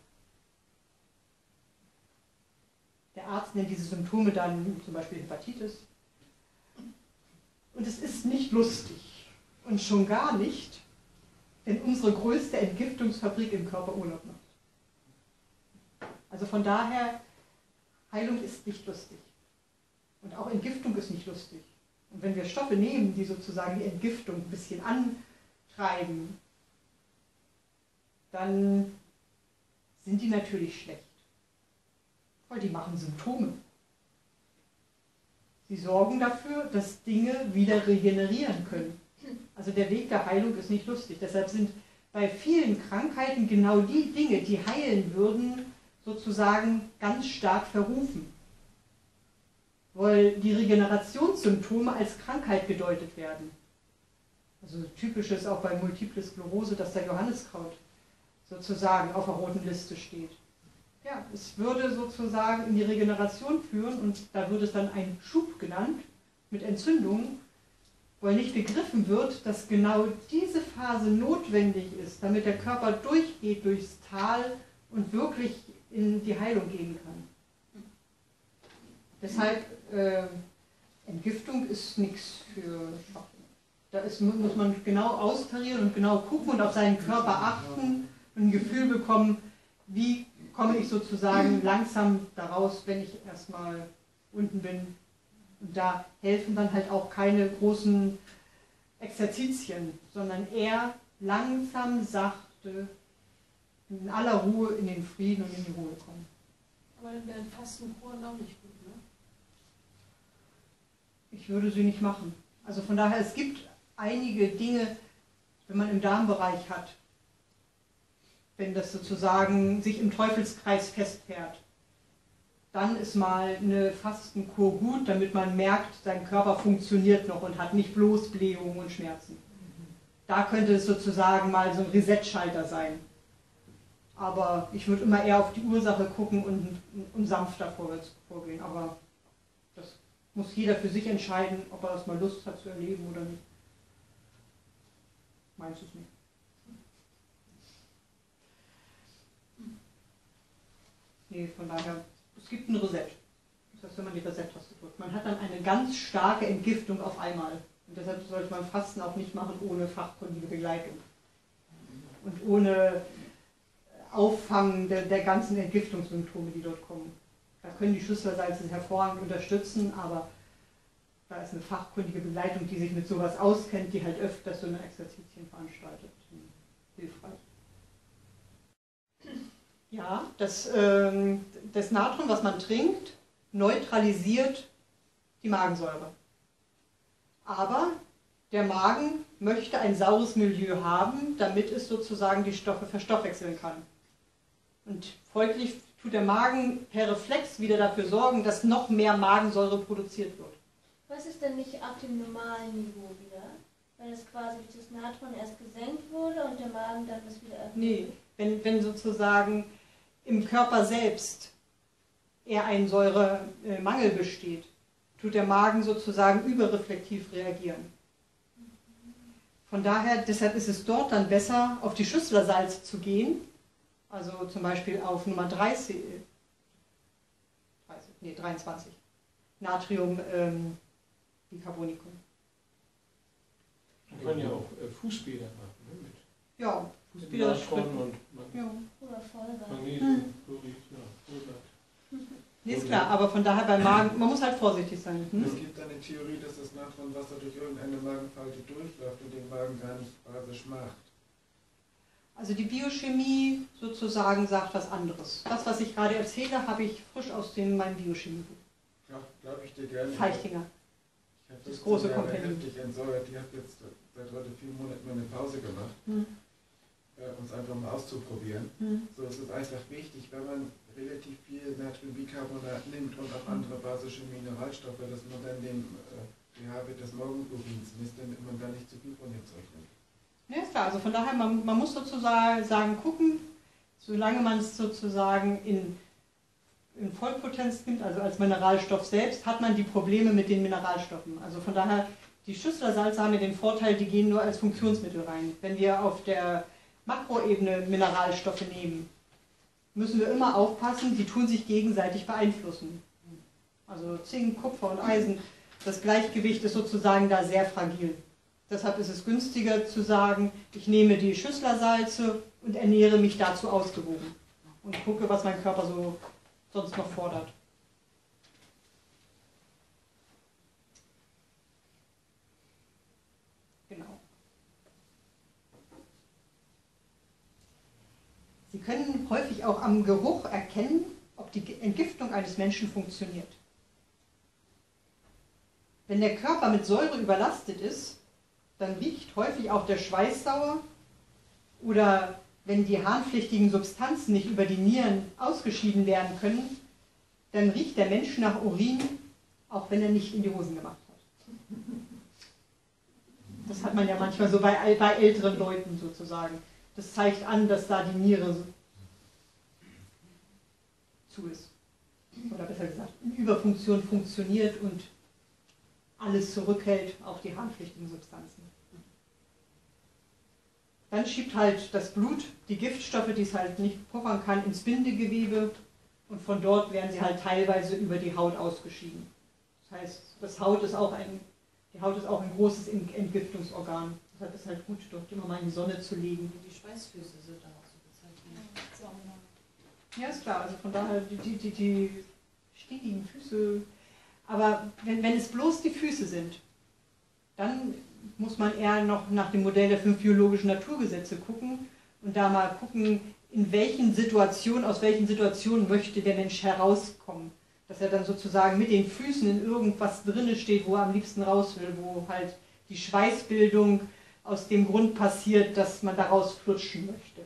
Der Arzt nennt diese Symptome dann zum Beispiel Hepatitis. Und es ist nicht lustig. Und schon gar nicht, wenn unsere größte Entgiftungsfabrik im Körper Urlaub macht. Also von daher, Heilung ist nicht lustig. Und auch Entgiftung ist nicht lustig. Und wenn wir Stoffe nehmen, die sozusagen die Entgiftung ein bisschen antreiben, dann sind die natürlich schlecht. Weil die machen Symptome. Sie sorgen dafür, dass Dinge wieder regenerieren können. Also der Weg der Heilung ist nicht lustig. Deshalb sind bei vielen Krankheiten genau die Dinge, die heilen würden, sozusagen ganz stark verrufen. Weil die Regenerationssymptome als Krankheit gedeutet werden. Also typisch ist auch bei Multiple Sklerose, dass der Johanniskraut sozusagen auf der roten Liste steht. Ja, es würde sozusagen in die Regeneration führen und da würde es dann ein Schub genannt mit Entzündungen, weil nicht begriffen wird, dass genau diese Phase notwendig ist, damit der Körper durchgeht durchs Tal und wirklich in die Heilung gehen kann. Deshalb, äh, Entgiftung ist nichts für Schwache. Da ist, muss man genau austarieren und genau gucken und auf seinen Körper achten und ein Gefühl bekommen, wie komme ich sozusagen langsam daraus, wenn ich erstmal unten bin. Und da helfen dann halt auch keine großen Exerzitien, sondern eher langsam, sachte, in aller Ruhe in den Frieden und in die Ruhe kommen. Aber dann wären Fastenkuren auch nicht gut, ne? Ich würde sie nicht machen. Also von daher, es gibt einige Dinge, wenn man im Darmbereich hat, wenn das sozusagen sich im Teufelskreis festfährt, dann ist mal eine Fastenkur gut, damit man merkt, sein Körper funktioniert noch und hat nicht bloß Blähungen und Schmerzen. Da könnte es sozusagen mal so ein Reset-Schalter sein. Aber ich würde immer eher auf die Ursache gucken und, und sanfter vorwärts vorgehen. Aber das muss jeder für sich entscheiden, ob er das mal Lust hat zu erleben oder nicht. Meinst du es nicht? Nee, von daher, es gibt ein Reset. Das heißt, wenn man die Reset-Taste drückt. Man hat dann eine ganz starke Entgiftung auf einmal. Und deshalb sollte man Fasten auch nicht machen ohne fachkundige Begleitung. Und ohne Auffangen der, der ganzen Entgiftungssymptome, die dort kommen. Da können die Schüsselsalze hervorragend unterstützen, aber da ist eine fachkundige Begleitung, die sich mit sowas auskennt, die halt öfters so eine Exerzitien veranstaltet. Hilfreich. Ja, das, ähm, das Natron, was man trinkt, neutralisiert die Magensäure. Aber der Magen möchte ein saures Milieu haben, damit es sozusagen die Stoffe verstoffwechseln kann. Und folglich tut der Magen per Reflex wieder dafür sorgen, dass noch mehr Magensäure produziert wird. Was ist denn nicht auf dem normalen Niveau wieder? Wenn es quasi durch das Natron erst gesenkt wurde und der Magen dann das wieder erhöht? Nee, wenn, wenn sozusagen im Körper selbst eher ein Säuremangel besteht, tut der Magen sozusagen überreflektiv reagieren. Von daher, deshalb ist es dort dann besser, auf die Schüsslersalze zu gehen, also zum Beispiel auf Nummer 30, 30 nee, 23, Natrium ähm, Bicarbonicum. Man kann ja auch äh, Fußbäder machen, ne? mit Ja, Fußbäder spritzen. und Mag Ja. Oder Vollgas? Magnesium, Chlorid, ja, Folgat. Nee, ist klar, aber von daher beim Magen, man muss halt vorsichtig sein. Es Hm? gibt eine Theorie, dass das Natronwasser durch irgendeine Magenfalte durchläuft und den Magen gar nicht basisch macht. Also die Biochemie sozusagen sagt was anderes. Das, was ich gerade erzähle, habe ich frisch aus dem, meinem Biochemiebuch. Ja, glaube ich dir gerne. Feichtinger. Das 15 große Kompendium. Die hat jetzt seit heute vier Monaten mal eine Pause gemacht, Hm. äh, um es einfach mal auszuprobieren. Hm. So es ist einfach wichtig, wenn man relativ viel Natriumbicarbonat nimmt und auch andere basische Mineralstoffe, dass man dann den äh, pH-Wert des Morgenurins misst, damit man da nicht zu viel von dem Zeug nimmt. Ja, ist klar. Also von daher, man, man muss sozusagen sagen, gucken, solange man es sozusagen in Vollpotenz nimmt, also als Mineralstoff selbst, hat man die Probleme mit den Mineralstoffen. Also von daher, die Schüsslersalze haben ja den Vorteil, die gehen nur als Funktionsmittel rein. Wenn wir auf der Makroebene Mineralstoffe nehmen, müssen wir immer aufpassen, die tun sich gegenseitig beeinflussen. Also Zink, Kupfer und Eisen, das Gleichgewicht ist sozusagen da sehr fragil. Deshalb ist es günstiger zu sagen, ich nehme die Schüsslersalze und ernähre mich dazu ausgewogen und gucke, was mein Körper so sonst noch fordert. Genau. Sie können häufig auch am Geruch erkennen, ob die Entgiftung eines Menschen funktioniert. Wenn der Körper mit Säure überlastet ist, dann riecht häufig auch der Schweiß sauer oder wenn die harnpflichtigen Substanzen nicht über die Nieren ausgeschieden werden können, dann riecht der Mensch nach Urin, auch wenn er nicht in die Hosen gemacht hat. Das hat man ja manchmal so bei, bei älteren Leuten sozusagen. Das zeigt an, dass da die Niere zu ist. Oder besser gesagt, eine Überfunktion funktioniert und alles zurückhält, auch die harnpflichtigen Substanzen. Dann schiebt halt das Blut die Giftstoffe, die es halt nicht puffern kann, ins Bindegewebe und von dort werden sie halt teilweise über die Haut ausgeschieden. Das heißt, das Haut ist auch ein, die Haut ist auch ein großes Entgiftungsorgan. Deshalb ist es halt gut, dort immer mal in die Sonne zu legen. Die Schweißfüße sind dann auch so bezeichnet. Ja, ist klar. Also von daher die, die, die, die stetigen Füße. Aber wenn, wenn es bloß die Füße sind, dann muss man eher noch nach dem Modell der fünf biologischen Naturgesetze gucken und da mal gucken, in welchen Situationen, aus welchen Situationen möchte der Mensch herauskommen. Dass er dann sozusagen mit den Füßen in irgendwas drinne steht, wo er am liebsten raus will, wo halt die Schweißbildung aus dem Grund passiert, dass man daraus flutschen möchte.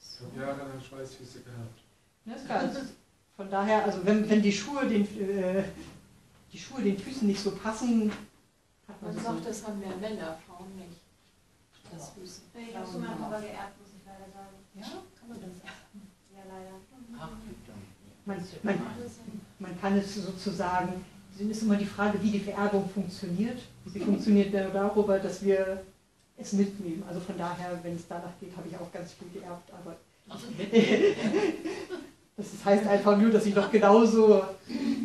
Ich habe jahrelang Schweißfüße gehabt. Ja, ist klar. Also Von daher, also wenn, wenn die Schuhe den äh, die Schuhe den Füßen nicht so passen, man sagt, das haben mehr Männer, Frauen nicht. Das Füßen. Ich habe von meinem Papa geerbt, muss ich leider sagen. Ja, kann man das sagen? Ja, leider. Ach. Man, man, man kann es sozusagen, es ist immer die Frage, wie die Vererbung funktioniert. Sie funktioniert ja darüber, dass wir es mitnehmen. Also von daher, wenn es danach geht, habe ich auch ganz viel geerbt. Aber Also, das heißt einfach nur, dass ich doch genauso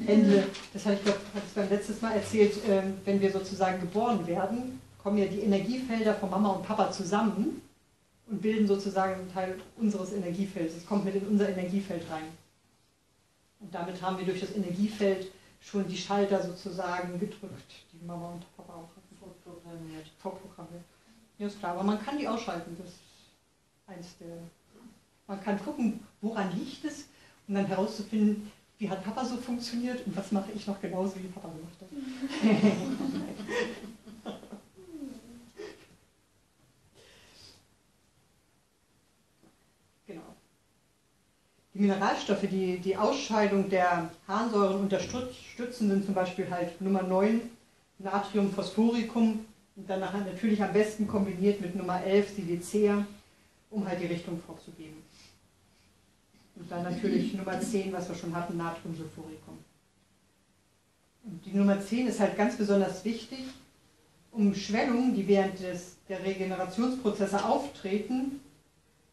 handle. Das hatte ich glaube, ich beim letzten Mal erzählt, ähm, wenn wir sozusagen geboren werden, kommen ja die Energiefelder von Mama und Papa zusammen und bilden sozusagen einen Teil unseres Energiefelds. Es kommt mit in unser Energiefeld rein. Und damit haben wir durch das Energiefeld schon die Schalter sozusagen gedrückt, die Mama und Papa auch hatten. vorprogrammiert. Vorprogrammiert. Ja, ist klar, aber man kann die ausschalten. Das ist eins der. Man kann gucken, woran liegt es, und dann herauszufinden, wie hat Papa so funktioniert und was mache ich noch genauso, wie Papa gemacht hat. genau. Die Mineralstoffe, die die Ausscheidung der Harnsäuren unterstützen, sind zum Beispiel halt Nummer 9, Natrium Phosphoricum, und danach natürlich am besten kombiniert mit Nummer 11, Silicea, um halt die Richtung vorzugeben. Und dann natürlich Nummer 10, was wir schon hatten, Natriumsulfuricum. Und die Nummer 10 ist halt ganz besonders wichtig, um Schwellungen, die während des, der Regenerationsprozesse auftreten,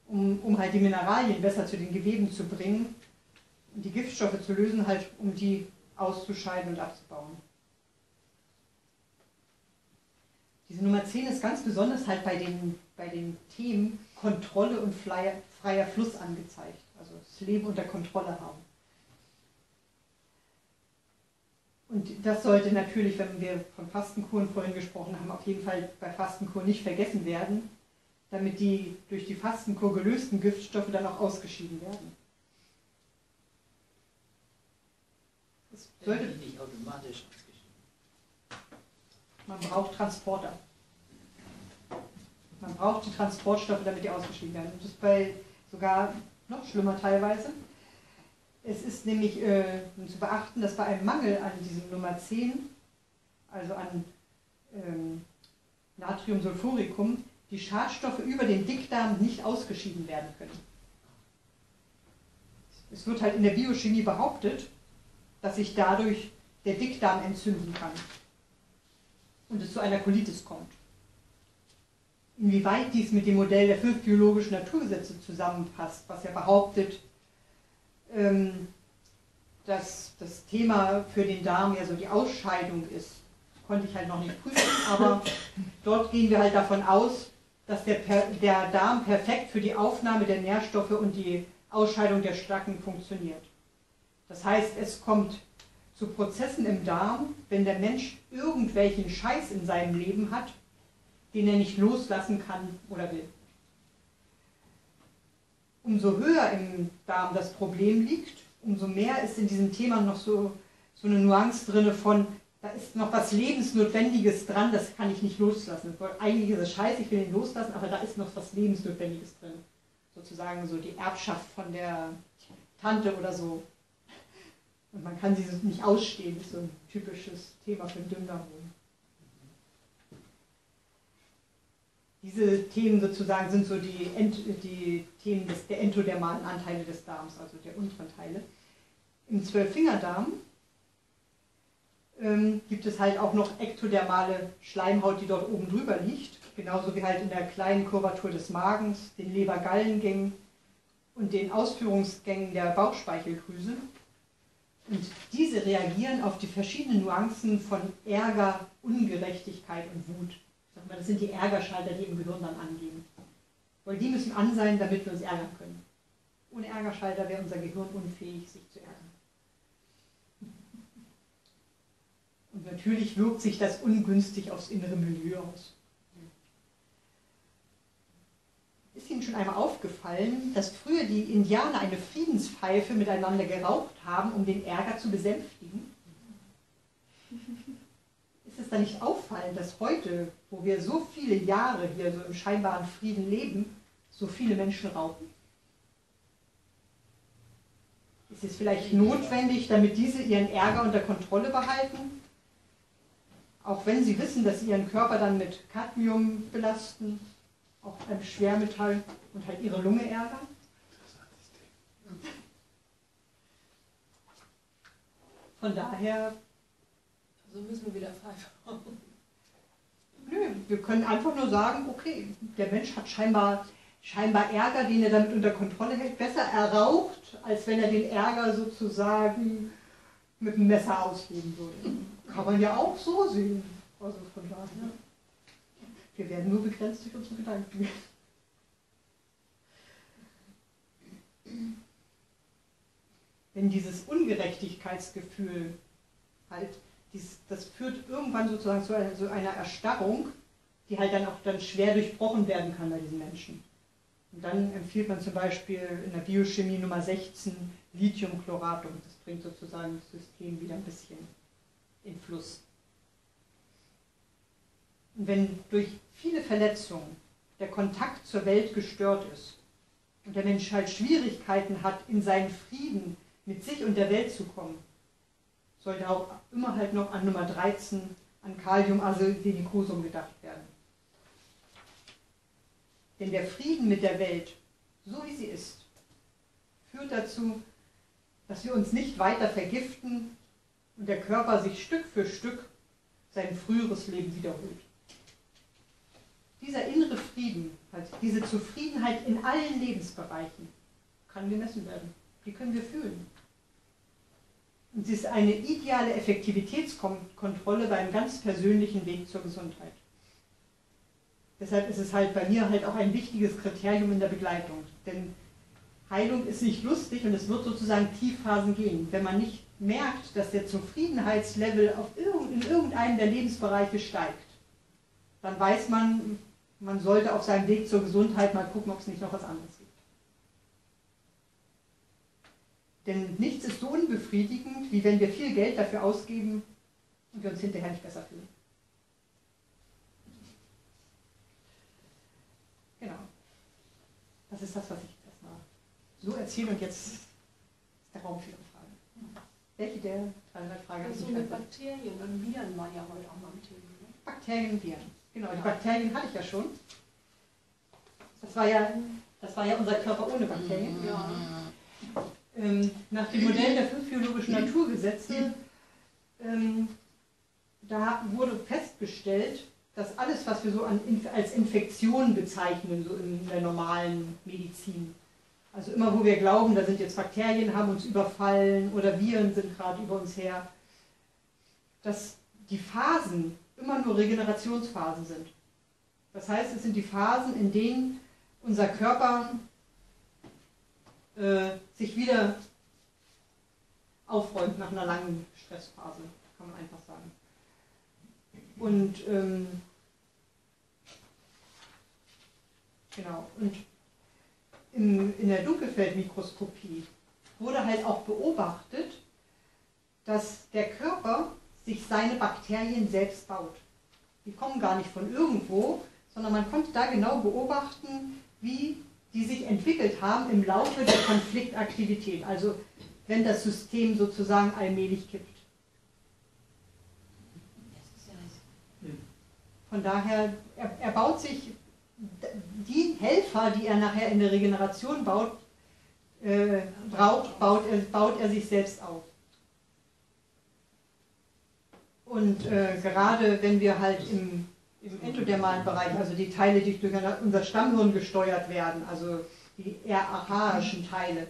um, um halt die Mineralien besser zu den Geweben zu bringen und die Giftstoffe zu lösen, halt um die auszuscheiden und abzubauen. Diese Nummer 10 ist ganz besonders halt bei den, bei den Themen Kontrolle und freier, freier Fluss angezeigt. Leben unter Kontrolle haben. Und das sollte natürlich, wenn wir von Fastenkuren vorhin gesprochen haben, auf jeden Fall bei Fastenkuren nicht vergessen werden, damit die durch die Fastenkur gelösten Giftstoffe dann auch ausgeschieden werden. Das sollte nicht automatisch ausgeschieden. Man braucht Transporter. Man braucht die Transportstoffe, damit die ausgeschieden werden. das ist bei sogar noch schlimmer teilweise. Es ist nämlich äh, zu beachten, dass bei einem Mangel an diesem Nummer 10, also an ähm, Natriumsulfuricum, die Schadstoffe über den Dickdarm nicht ausgeschieden werden können. Es wird halt in der Biochemie behauptet, dass sich dadurch der Dickdarm entzünden kann und es zu einer Colitis kommt. Inwieweit dies mit dem Modell der fünf biologischen Naturgesetze zusammenpasst, was ja behauptet, ähm, dass das Thema für den Darm ja so die Ausscheidung ist, konnte ich halt noch nicht prüfen, aber dort gehen wir halt davon aus, dass der, der Darm perfekt für die Aufnahme der Nährstoffe und die Ausscheidung der Schlacken funktioniert. Das heißt, es kommt zu Prozessen im Darm, wenn der Mensch irgendwelchen Scheiß in seinem Leben hat, den er nicht loslassen kann oder will. Umso höher im Darm das Problem liegt, umso mehr ist in diesem Thema noch so, so eine Nuance drin von, da ist noch was Lebensnotwendiges dran, das kann ich nicht loslassen. Eigentlich ist es scheiße, ich will ihn loslassen, aber da ist noch was Lebensnotwendiges drin. Sozusagen so die Erbschaft von der Tante oder so. Und man kann sie nicht ausstehen, das ist so ein typisches Thema für den Dünndarm. Diese Themen sozusagen sind so die, Ent, die Themen des, der entodermalen Anteile des Darms, also der unteren Teile. Im Zwölffingerdarm ähm, gibt es halt auch noch ektodermale Schleimhaut, die dort oben drüber liegt, genauso wie halt in der kleinen Kurvatur des Magens, den Leber-Gallengängen und den Ausführungsgängen der Bauchspeicheldrüse. Und diese reagieren auf die verschiedenen Nuancen von Ärger, Ungerechtigkeit und Wut. Mal, das sind die Ärgerschalter, die im Gehirn dann angehen. Weil die müssen an sein, damit wir uns ärgern können. Ohne Ärgerschalter wäre unser Gehirn unfähig, sich zu ärgern. Und natürlich wirkt sich das ungünstig aufs innere Milieu aus. Ist Ihnen schon einmal aufgefallen, dass früher die Indianer eine Friedenspfeife miteinander geraucht haben, um den Ärger zu besänftigen? Ist es da nicht auffallend, dass heute, wo wir so viele Jahre hier so im scheinbaren Frieden leben, so viele Menschen rauchen? Ist es vielleicht notwendig, damit diese ihren Ärger unter Kontrolle behalten? Auch wenn sie wissen, dass sie ihren Körper dann mit Cadmium belasten, auch einem Schwermetall und halt ihre Lunge ärgern. Von daher. So müssen wir wieder pfeifen. Nö, wir können einfach nur sagen, okay, der Mensch hat scheinbar, scheinbar Ärger, den er damit unter Kontrolle hält. Besser er raucht, als wenn er den Ärger sozusagen mit dem Messer ausleben würde. Kann man ja auch so sehen. Also von daher. Wir werden nur begrenzt durch unsere Gedanken. Wenn dieses Ungerechtigkeitsgefühl halt, dies, das führt irgendwann sozusagen zu einer, zu einer Erstarrung, die halt dann auch dann schwer durchbrochen werden kann bei diesen Menschen. Und dann empfiehlt man zum Beispiel in der Biochemie Nummer 16 Lithiumchloratum. Das bringt sozusagen das System wieder ein bisschen in Fluss. Und wenn durch viele Verletzungen der Kontakt zur Welt gestört ist, und der Mensch halt Schwierigkeiten hat, in seinen Frieden mit sich und der Welt zu kommen, sollte auch immer halt noch an Nummer 13, an Kalium arsenicosum gedacht werden. Denn der Frieden mit der Welt, so wie sie ist, führt dazu, dass wir uns nicht weiter vergiften und der Körper sich Stück für Stück sein früheres Leben wiederholt. Dieser innere Frieden, halt diese Zufriedenheit in allen Lebensbereichen, kann gemessen werden. Die können wir fühlen. Und sie ist eine ideale Effektivitätskontrolle beim ganz persönlichen Weg zur Gesundheit. Deshalb ist es halt bei mir halt auch ein wichtiges Kriterium in der Begleitung. Denn Heilung ist nicht lustig und es wird sozusagen Tiefphasen gehen. Wenn man nicht merkt, dass der Zufriedenheitslevel auf in irgendeinem der Lebensbereiche steigt, dann weiß man, man sollte auf seinem Weg zur Gesundheit mal gucken, ob es nicht noch was anderes gibt. Denn nichts ist so unbefriedigend, wie wenn wir viel Geld dafür ausgeben und wir uns hinterher nicht besser fühlen. Genau. Das ist das, was ich erstmal so erzähle und jetzt ist der Raum für Ihre Fragen. Welche der 300 Fragen Also mit Bakterien und Viren war ja heute auch mal ein Thema. Ne? Bakterien und Viren. Genau, die Bakterien hatte ich ja schon. Das war ja, das war ja unser Körper ohne Bakterien. Ja. Ähm, nach dem Modell der fünf biologischen Naturgesetze, ähm, da wurde festgestellt, dass alles, was wir so an, als Infektion bezeichnen, so in der normalen Medizin, also immer wo wir glauben, da sind jetzt Bakterien, haben uns überfallen oder Viren sind gerade über uns her, dass die Phasen immer nur Regenerationsphasen sind. Das heißt, es sind die Phasen, in denen unser Körper äh, sich wieder aufräumt nach einer langen Stressphase, kann man einfach sagen. Und ähm, genau, und in, in der Dunkelfeldmikroskopie wurde halt auch beobachtet, dass der Körper sich seine Bakterien selbst baut. Die kommen gar nicht von irgendwo, sondern man konnte da genau beobachten, wie die sich entwickelt haben im Laufe der Konfliktaktivität. Also wenn das System sozusagen allmählich kippt. Von daher, er, er baut sich, die Helfer, die er nachher in der Regeneration baut, äh, braucht, baut, er, baut er sich selbst auf. Und äh, gerade wenn wir halt im, im endodermalen Bereich, also die Teile, die durch unser Stammhirn gesteuert werden, also die eher archaischen Teile,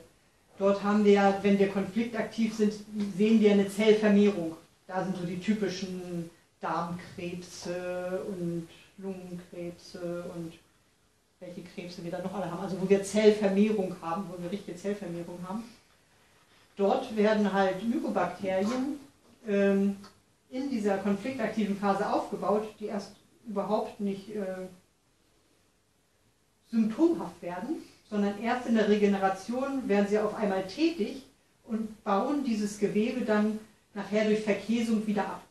dort haben wir ja, wenn wir konfliktaktiv sind, sehen wir eine Zellvermehrung. Da sind so die typischen Darmkrebse und Lungenkrebse und welche Krebse wir da noch alle haben, also wo wir Zellvermehrung haben, wo wir richtige Zellvermehrung haben. Dort werden halt Mykobakterien ähm, in dieser konfliktaktiven Phase aufgebaut, die erst überhaupt nicht äh, symptomhaft werden, sondern erst in der Regeneration werden sie auf einmal tätig und bauen dieses Gewebe dann nachher durch Verkäsung wieder ab.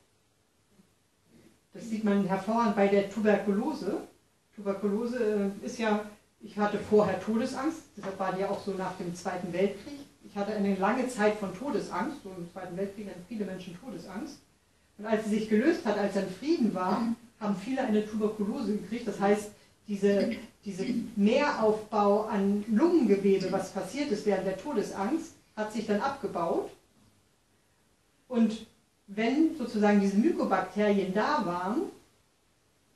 Das sieht man hervorragend bei der Tuberkulose. Tuberkulose äh, ist ja, ich hatte vorher Todesangst, deshalb war die ja auch so nach dem Zweiten Weltkrieg. Ich hatte eine lange Zeit von Todesangst, so im Zweiten Weltkrieg hatten viele Menschen Todesangst. Und als sie sich gelöst hat, als dann Frieden war, haben viele eine Tuberkulose gekriegt. Das heißt, diese, diese Mehraufbau an Lungengewebe, was passiert ist während der Todesangst, hat sich dann abgebaut. Und wenn sozusagen diese Mykobakterien da waren,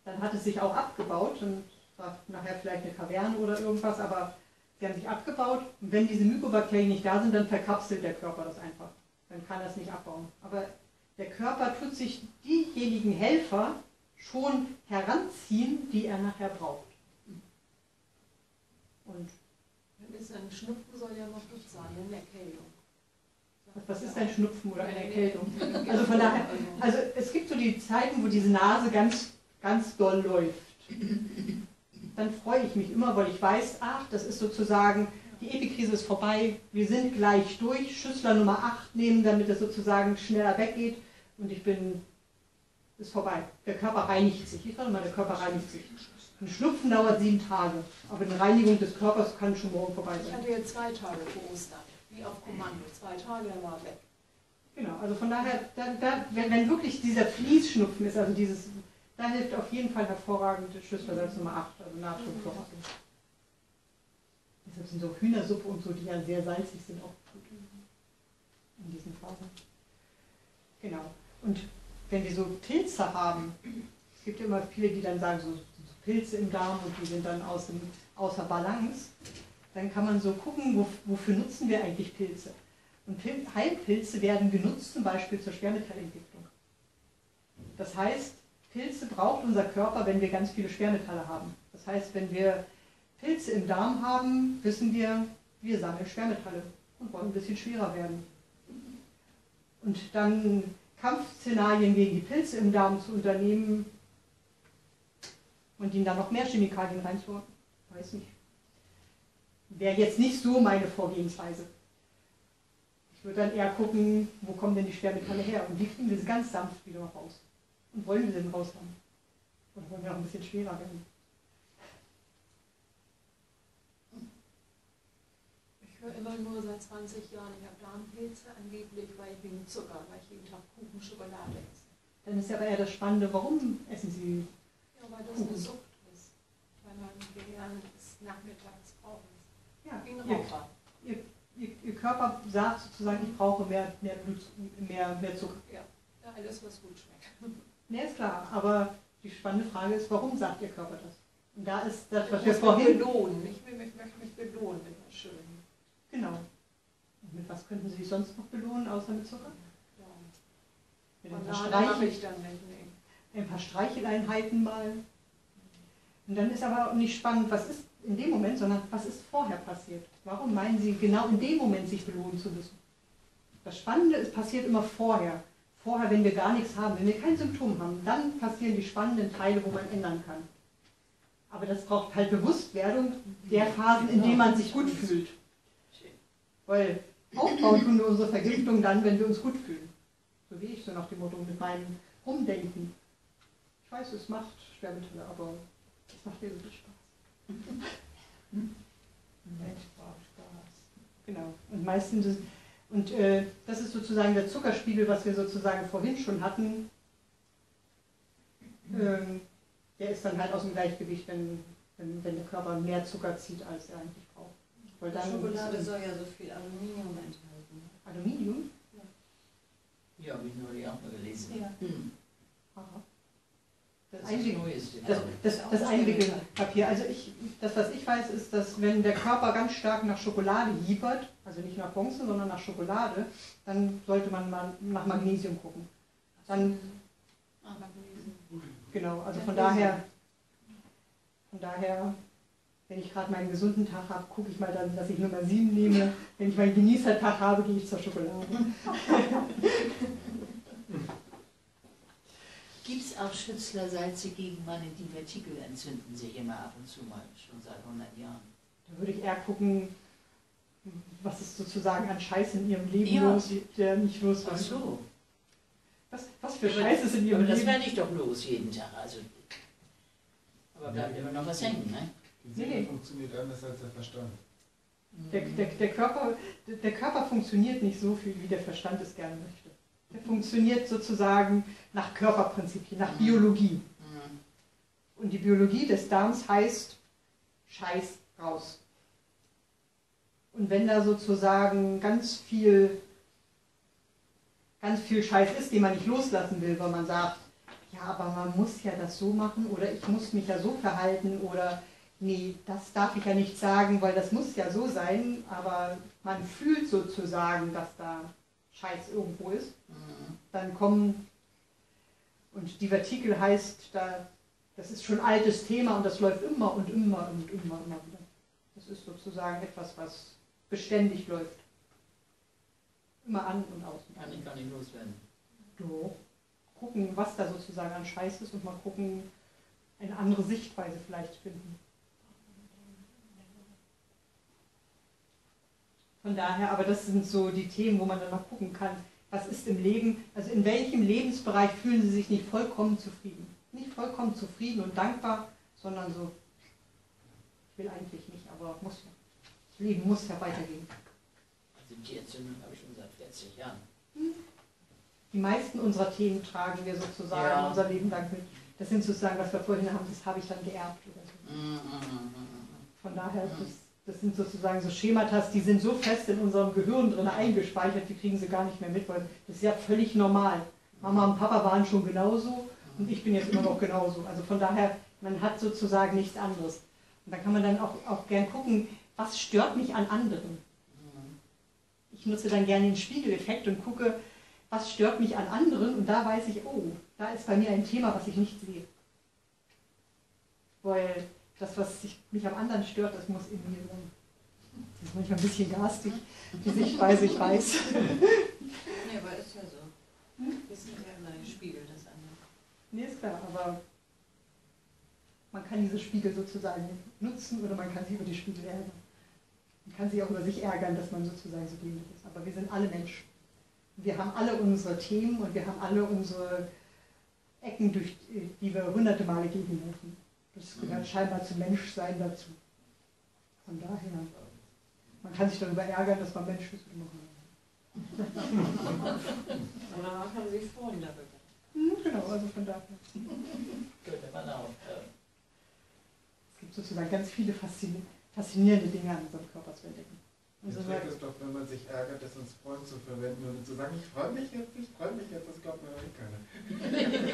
dann hat es sich auch abgebaut und war nachher vielleicht eine Kaverne oder irgendwas, aber sie haben sich abgebaut. Und wenn diese Mykobakterien nicht da sind, dann verkapselt der Körper das einfach. Dann kann es nicht abbauen. Aber der Körper tut sich diejenigen Helfer schon heranziehen, die er nachher braucht. Und Dann ist ein Schnupfen soll ja noch gut sein, eine Erkältung. was ist ein Schnupfen oder eine Erkältung? Also von daher, also es gibt so die Zeiten, wo diese Nase ganz, ganz doll läuft. Dann freue ich mich immer, weil ich weiß, ach, das ist sozusagen, die Epikrise ist vorbei, wir sind gleich durch, Schüssler Nummer 8 nehmen, damit es sozusagen schneller weggeht und ich bin, ist vorbei. Der Körper reinigt sich. Ich sage mal, der Körper reinigt sich. Ein Schnupfen dauert sieben Tage, aber eine Reinigung des Körpers kann schon morgen vorbei Ich sein. hatte jetzt zwei Tage vor Ostern, wie auf Kommando. Zwei Tage, dann war weg. Genau, also von daher, da, da, wenn, wenn wirklich dieser Fließschnupfen ist, also dieses, da hilft auf jeden Fall hervorragend Schüsslersalz Nummer 8, also Natriumchlorat. Deshalb sind so Hühnersuppe und so, die ja sehr salzig sind, auch gut in diesen Phasen. Genau. Und wenn wir so Pilze haben, es gibt immer viele, die dann sagen, so, so Pilze im Darm und die sind dann aus dem, außer Balance, dann kann man so gucken, wo, wofür nutzen wir eigentlich Pilze. Und Pil Heilpilze werden genutzt zum Beispiel zur Schwermetallentwicklung. Das heißt, Pilze braucht unser Körper, wenn wir ganz viele Schwermetalle haben. Das heißt, wenn wir Pilze im Darm haben, wissen wir, wir sammeln Schwermetalle und wollen ein bisschen schwerer werden. Und dann Kampfszenarien gegen die Pilze im Darm zu unternehmen und ihnen dann noch mehr Chemikalien reinzuhauen, weiß nicht. Wäre jetzt nicht so meine Vorgehensweise. Ich würde dann eher gucken, wo kommen denn die Schwermetalle her und wie kriegen wir sie ganz sanft wieder raus. Und wollen wir sie denn raus haben? Oder wollen wir auch ein bisschen schwerer werden? Ich höre immer nur seit 20 Jahren, ich habe Darmpilze angeblich, weil ich wegen Zucker, weil ich jeden Tag Kuchen Schokolade esse. Dann ist ja aber eher das Spannende, warum essen Sie? Ja, weil das Kuchen. eine Sucht ist. Weil man während des Nachmittags braucht. Ja, Wie ein ihr, Raucher. ihr, ihr Körper sagt sozusagen, ich brauche mehr, mehr Blut, mehr, mehr Zucker. Ja, alles, was gut schmeckt. Ne, ist klar, aber die spannende Frage ist, warum sagt Ihr Körper das? Und da ist das, was Ich wir vorhin... belohnen. Ich, will, ich möchte mich belohnen mit was Schönem. Genau. Und mit was könnten Sie sich sonst noch belohnen, außer mit Zucker? Mit ein paar, Streichel, ich dann. Nee. ein paar Streicheleinheiten mal. Und dann ist aber auch nicht spannend, was ist in dem Moment, sondern was ist vorher passiert. Warum meinen Sie, genau in dem Moment sich belohnen zu müssen? Das Spannende ist, passiert immer vorher. Vorher, wenn wir gar nichts haben, wenn wir kein Symptom haben, dann passieren die spannenden Teile, wo man ändern kann. Aber das braucht halt Bewusstwerdung der Phasen, in denen man sich gut fühlt. Weil aufbauen tun wir unsere Vergiftung dann, wenn wir uns gut fühlen. So wie ich so nach dem Motto mit meinem Rumdenken. Ich weiß, es macht Schwermetalle, aber es macht dir so viel Spaß. Mensch, braucht Spaß. Genau. Und meistens ist, und äh, das ist sozusagen der Zuckerspiegel, was wir sozusagen vorhin schon hatten. Ähm, der ist dann halt aus dem Gleichgewicht, wenn, wenn, wenn der Körper mehr Zucker zieht, als er eigentlich braucht. Schokolade soll ja so viel Aluminium enthalten. Aluminium. Ja, habe ich neulich auch mal gelesen. Ja. Hm. Das, Einwickeln, das das, das, das Einwickelpapier. Also ich, das, was ich weiß, ist, dass wenn der Körper ganz stark nach Schokolade hiebert, also nicht nach Bronze, sondern nach Schokolade, dann sollte man mal nach Magnesium gucken. Dann, Ah, Magnesium. genau, also von daher, von daher, wenn ich gerade meinen gesunden Tag habe, gucke ich mal dann, dass ich Nummer 7 nehme. Wenn ich meinen Genießertag habe, gehe ich zur Schokolade. Gibt es auch Schützlersalze gegen meine Divertikel entzünden sich immer ab und zu mal, schon seit 100 Jahren. Da würde ich eher gucken, was ist sozusagen an Scheiß in ihrem Leben Ja. los, der nicht los Ach so. Was, was für Aber- Scheiß ist in ihrem Aber das Leben? werde ich doch los jeden Tag. Also. Aber bleibt immer noch was hängen, ne? Die Seele Nee, funktioniert anders als der Verstand. Der, der, der, Körper, der, der Körper funktioniert nicht so viel, wie der Verstand es gerne möchte. Der funktioniert sozusagen nach Körperprinzipien, nach Mhm. Biologie. Mhm. Und die Biologie des Darms heißt Scheiß raus. Und wenn da sozusagen ganz viel, ganz viel Scheiß ist, den man nicht loslassen will, weil man sagt, ja, aber man muss ja das so machen oder ich muss mich ja so verhalten oder nee, das darf ich ja nicht sagen, weil das muss ja so sein, aber man fühlt sozusagen, dass da Scheiß irgendwo ist Mhm. dann kommen, und die Vertikel heißt, da, das ist schon altes Thema und das läuft immer und immer und immer, immer wieder. Das ist sozusagen etwas, was beständig läuft. Immer an und aus. Kann ich gar nicht loswerden. Doch. Gucken, was da sozusagen an Scheiß ist und mal gucken, eine andere Sichtweise vielleicht finden. Von daher, aber das sind so die Themen, wo man dann mal gucken kann, was ist im Leben, also in welchem Lebensbereich fühlen Sie sich nicht vollkommen zufrieden? Nicht vollkommen zufrieden und dankbar, sondern so, ich will eigentlich nicht, aber muss ja. Das Leben muss ja weitergehen. Also die Entzündung habe ich schon seit 40 Jahren. Die meisten unserer Themen tragen wir sozusagen Ja. unser Leben lang mit. Das sind sozusagen, was wir vorhin haben, das habe ich dann geerbt oder so. Mhm, mhm, mhm. Von daher, das, das sind sozusagen so Schematas, die sind so fest in unserem Gehirn drin eingespeichert, die kriegen sie gar nicht mehr mit, weil das ist ja völlig normal. Mama und Papa waren schon genauso und ich bin jetzt immer noch genauso. Also von daher, man hat sozusagen nichts anderes. Und da kann man dann auch, auch gern gucken, was stört mich an anderen. Ich nutze dann gerne den Spiegeleffekt und gucke, was stört mich an anderen und da weiß ich, oh, da ist bei mir ein Thema, was ich nicht sehe. Weil das, was sich, mich am anderen stört, das muss in mir sein. Das ist manchmal ein bisschen garstig, die Sichtweise, ich weiß. Nee, aber ist ja so. Wir sind ja immer ein Spiegel des anderen. Nee, ist klar, aber man kann diese Spiegel sozusagen nutzen oder man kann sie über die Spiegel ärgern. Man kann sich auch über sich ärgern, dass man sozusagen so dämlich ist. Aber wir sind alle Menschen. Wir haben alle unsere Themen und wir haben alle unsere Ecken, durch die wir hunderte Male gehen dürfen. Das gehört scheinbar zum Menschsein dazu. Von daher, man kann sich darüber ärgern, dass man Mensch ist. Und danach haben sich Freunde bekommen. Hm, Genau, also von daher. Könnte man auch. Es gibt sozusagen ganz viele faszini- faszinierende Dinge an unserem Körper zu entdecken. Der Also, Trick ist doch, wenn man sich ärgert, das als Freund zu verwenden und zu sagen, ich freue mich jetzt, ich freue mich jetzt, das glaubt mir doch eh keiner.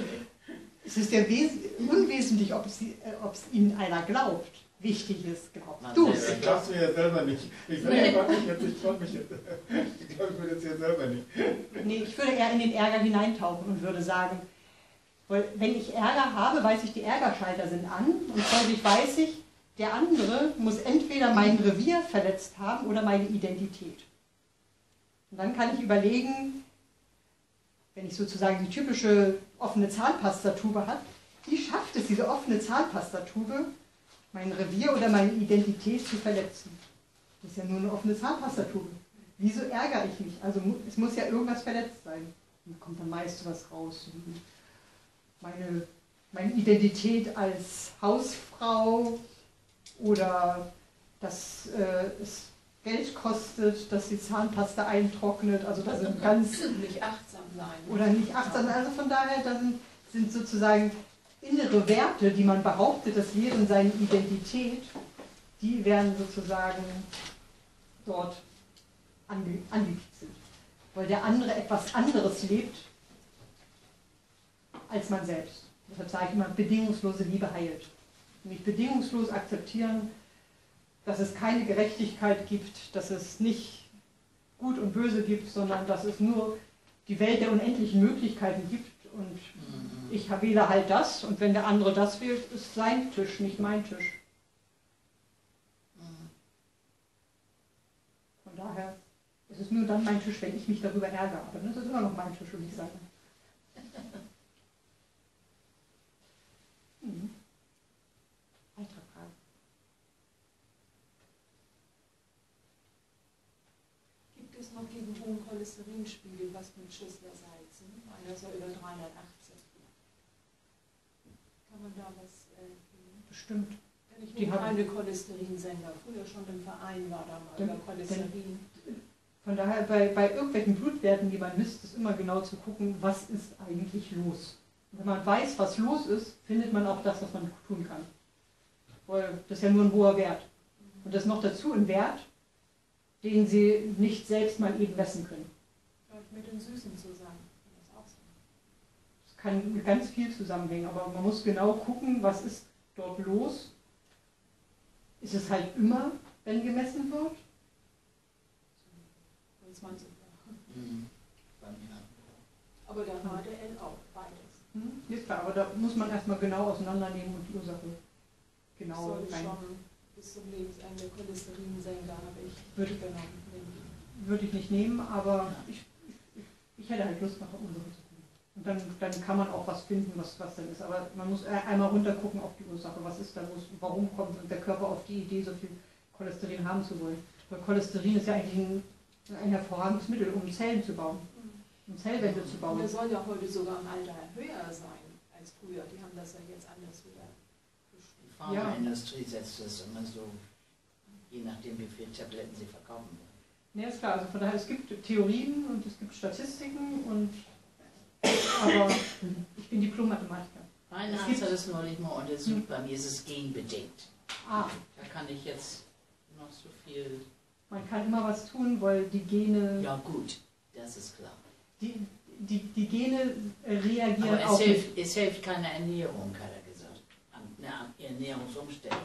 es ist ja wes- unwesentlich, ob, sie, äh, ob es ihnen einer glaubt. Wichtig ist, glaubst Man du es. Ich glaub's mir ja selber nicht. Ich sage, ich freue mich jetzt, ich mich jetzt. Ich glaube ja selber nicht. Nee, ich würde eher in den Ärger hineintauchen und würde sagen, weil wenn ich Ärger habe, weiß ich, die Ärgerschalter sind an und folglich weiß ich, der andere muss entweder mein Revier verletzt haben oder meine Identität. Und dann kann ich überlegen, wenn ich sozusagen die typische offene Zahnpastatube habe, wie schafft es diese offene Zahnpastatube, mein Revier oder meine Identität zu verletzen? Das ist ja nur eine offene Zahnpastatube. Wieso ärgere ich mich? Also es muss ja irgendwas verletzt sein. Dann kommt dann meist was raus. Meine, meine Identität als Hausfrau oder dass äh, es Geld kostet, dass die Zahnpasta eintrocknet. Also da sind ganz Nicht achtsam sein. oder nicht achtsam. Also von daher, da sind, sind sozusagen innere Werte, die man behauptet, das wären seine Identität, die werden sozusagen dort ange, angekitzelt. Weil der andere etwas anderes lebt als man selbst. Deshalb sage ich immer, bedingungslose Liebe heilt. Nicht bedingungslos akzeptieren, dass es keine Gerechtigkeit gibt, dass es nicht gut und böse gibt, sondern dass es nur die Welt der unendlichen Möglichkeiten gibt und mhm. ich wähle halt das und wenn der andere das wählt, ist sein Tisch, nicht mein Tisch. Mhm. Von daher ist es nur dann mein Tisch, wenn ich mich darüber ärgere. Aber das ist immer noch mein Tisch, würde ich sagen. Mhm. Weitere Frage. Gibt es noch diesen hohen Cholesterinspiegel, was mit Schüsslersalzen? Einer soll über 380. Kann man da was äh? Bestimmt. Denn ich Die haben- keine Cholesterinsender. Früher schon im Verein war da mal Denn- über Cholesterin. Von daher, bei, bei irgendwelchen Blutwerten, die man misst, ist immer genau zu gucken, was ist eigentlich los. Und wenn man weiß, was los ist, findet man auch das, was man tun kann. Weil das ist ja nur ein hoher Wert. Und das ist noch dazu ein Wert, den Sie nicht selbst mal eben messen können. Vielleicht mit den Süßen zusammen. Das auch sein? Es kann mit ganz viel zusammenhängen, aber man muss genau gucken, was ist dort los. Ist es halt immer, wenn gemessen wird? Von 20 Mhm. Bei mir. Aber der HDL auch, beides. Hm? Ist klar, aber da muss man erstmal genau auseinandernehmen und die Ursache genau rein. Bis zum Lebensende Cholesterinsenker habe ich Würde- genommen. Nehmen. Würde ich nicht nehmen, aber ich, ich, ich hätte halt Lust nach Ursache zu gucken. Und dann, dann kann man auch was finden, was, was dann ist. Aber man muss e- einmal runtergucken auf die Ursache. Was ist da los? Warum kommt der Körper auf die Idee, so viel Cholesterin haben zu wollen? Weil Cholesterin ist ja eigentlich ein, ein hervorragendes Mittel, um Zellen zu bauen, um Zellwände zu bauen. der soll ja heute sogar im Alter höher sein als früher. Die haben das ja jetzt anders wieder bestimmt. Pharmaindustrie setzt das immer so, je nachdem wie viele Tabletten sie verkaufen wollen. Ne, ist klar. Also von daher, es gibt Theorien und es gibt Statistiken und aber ich bin Diplom-Mathematiker. Mein Es Arzt gibt- hat es neulich mal untersucht, bei mir ist es genbedingt. Ah, Da kann ich jetzt noch so viel. man kann immer was tun, weil die Gene, Ja, gut, das ist klar. die, die, die Gene reagieren Aber es auch. hilft, es hilft keine Ernährung, er. An- Eine Ernährungsumstellung.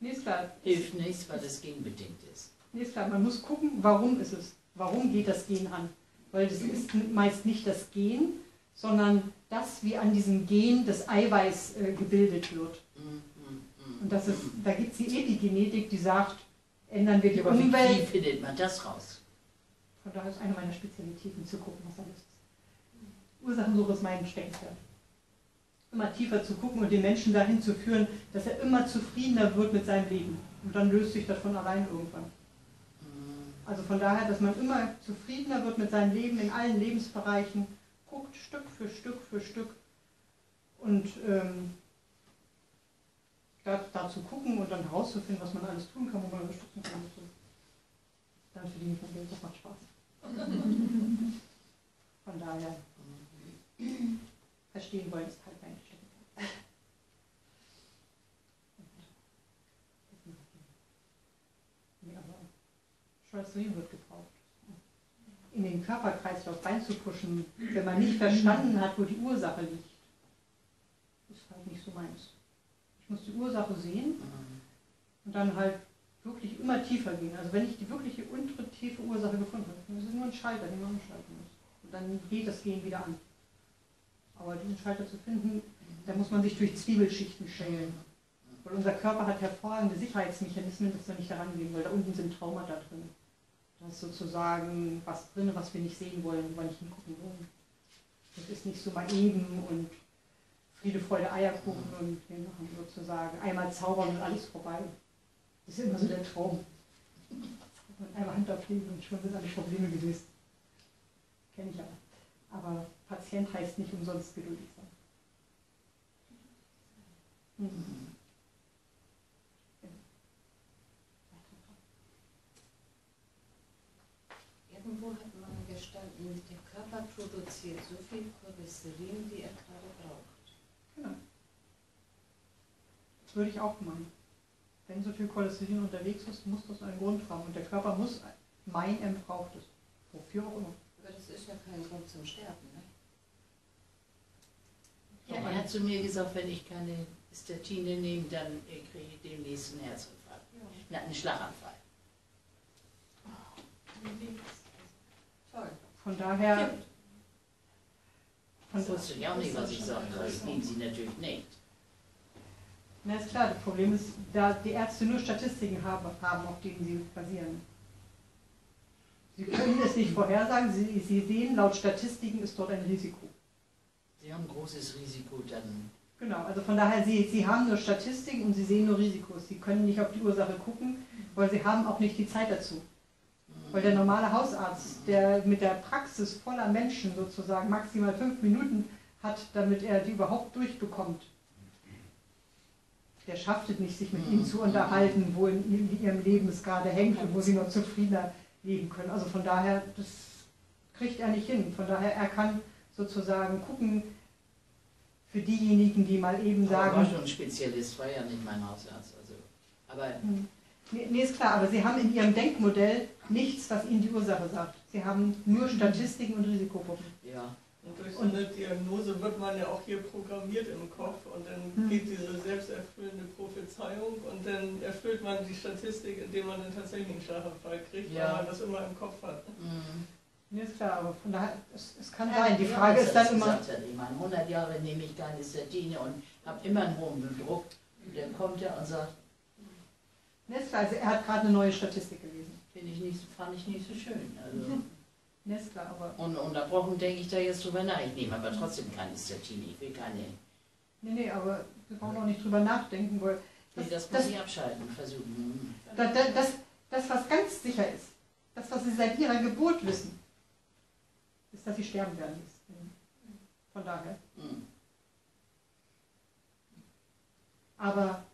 Ist klar. Hilft nichts, weil es genbedingt ist. Ist klar. Man muss gucken, warum ist es. Warum geht das Gen an? Weil das ist meist nicht das Gen, sondern das, wie an diesem Gen das Eiweiß äh, gebildet wird. Mm, mm, mm, Und das ist, da gibt es die Epigenetik, die sagt, ändern wir die Aber wie, wie Umwelt. findet man das raus? Von daher ist eine meiner Spezialitäten zu gucken, was alles ist. Ursachensuche ist mein Steckenpferd. Immer tiefer zu gucken und den Menschen dahin zu führen, dass er immer zufriedener wird mit seinem Leben. Und dann löst sich das von allein irgendwann. Also von daher, dass man immer zufriedener wird mit seinem Leben in allen Lebensbereichen, guckt Stück für Stück für Stück und ähm, da, da zu gucken und dann herauszufinden, was man alles tun kann, wo man unterstützen kann. so. Dann verdiene ich mein Geld, das macht Spaß. Von daher, verstehen wollen ist halt mein Steckenpferd. Nee, aber Cholesterin wird gebraucht. In den Körperkreislauf reinzupuschen, wenn man nicht verstanden hat, wo die Ursache liegt, ist halt nicht so meins. Ich muss die Ursache sehen und dann halt wirklich immer tiefer gehen. Also wenn ich die wirkliche untere tiefe Ursache gefunden habe, dann ist es nur ein Schalter, den man umschalten muss. Und dann geht das Gehen wieder an. Aber diesen Schalter zu finden, da muss man sich durch Zwiebelschichten schälen. Weil unser Körper hat hervorragende Sicherheitsmechanismen, dass wir nicht daran gehen, weil da unten sind Traumata drin. Ist sozusagen was drin, was wir nicht sehen wollen, wo wir nicht hingucken wollen. Das ist nicht so mal eben und Friede, Freude, Eierkuchen und wir machen sozusagen einmal zaubern und alles vorbei. Das ist immer so der Traum. Und einmal Hand auflegen und schon sind alle Probleme gelöst. Kenne ich aber. Aber Patient heißt nicht umsonst geduldig sein. Mhm. Irgendwo hat man gestanden, der Körper produziert so viel Cholesterin, wie er gerade braucht. Genau. Das würde ich auch meinen. Wenn so viel Cholesterin unterwegs ist, muss das einen Grund haben. Und der Körper muss meinen, er braucht es. Wofür auch immer. Aber das ist ja kein Grund zum Sterben, ne? Ja, er hat zu mir gesagt, wenn ich keine Statine nehme, dann kriege ich demnächst einen Herzinfarkt. Na, einen Schlaganfall. Toll. Von daher. Von Das wusste ich auch nicht, was ich sagen soll. Ich nehme sie natürlich nicht. Na ist klar, das Problem ist, da die Ärzte nur Statistiken haben, haben auf denen sie basieren. Sie können es nicht vorhersagen, sie, sie sehen, laut Statistiken ist dort ein Risiko. Sie haben ein großes Risiko, dann Genau, also von daher, sie, sie haben nur Statistiken und sie sehen nur Risikos. Sie können nicht auf die Ursache gucken, weil sie haben auch nicht die Zeit dazu. Weil der normale Hausarzt, der mit der Praxis voller Menschen sozusagen maximal fünf Minuten hat, damit er die überhaupt durchbekommt, der schafft es nicht, sich mit ihnen zu unterhalten, wo in, ihrem Leben es gerade hängt und wo sie noch zufriedener leben können. Also von daher, das kriegt er nicht hin. Von daher, er kann sozusagen gucken, für diejenigen, die mal eben aber war sagen, schon Spezialist, war ja nicht mein Hausarzt. Also. Aber Hm. Nee, nee, ist klar, aber Sie haben in Ihrem Denkmodell nichts, was Ihnen die Ursache sagt. Sie haben nur Statistiken und Risikogruppen. ja, Und durch so eine Diagnose wird man ja auch hier programmiert im Kopf und dann Hm. geht diese selbsterfüllende Prophezeiung und dann erfüllt man die Statistik, indem man dann tatsächlich einen Schlaganfall kriegt, Ja. weil man das immer im Kopf hat. mhm. Ist klar, aber von daher, es, es kann Ja, sein. Die ja, Frage ist dann das immer, meine, 100 Jahre nehme ich keine Statine und habe immer einen hohen Blutdruck. Und dann kommt er und sagt, ist klar, also er hat gerade eine neue Statistik gelesen. Finde ich nicht, fand ich nicht so schön. Also, ist klar, aber und unterbrochen denke ich da jetzt drüber nach. Ich nehme aber trotzdem keine Statine. Ich will keine. nee, nee, aber wir brauchen auch nicht drüber nachdenken, weil Nee, das, das muss das, ich abschalten, versuchen. das, das, das, das, was ganz sicher ist, das, was Sie seit Ihrer Geburt wissen, ist, dass Sie sterben werden. Von daher. Mhm. Aber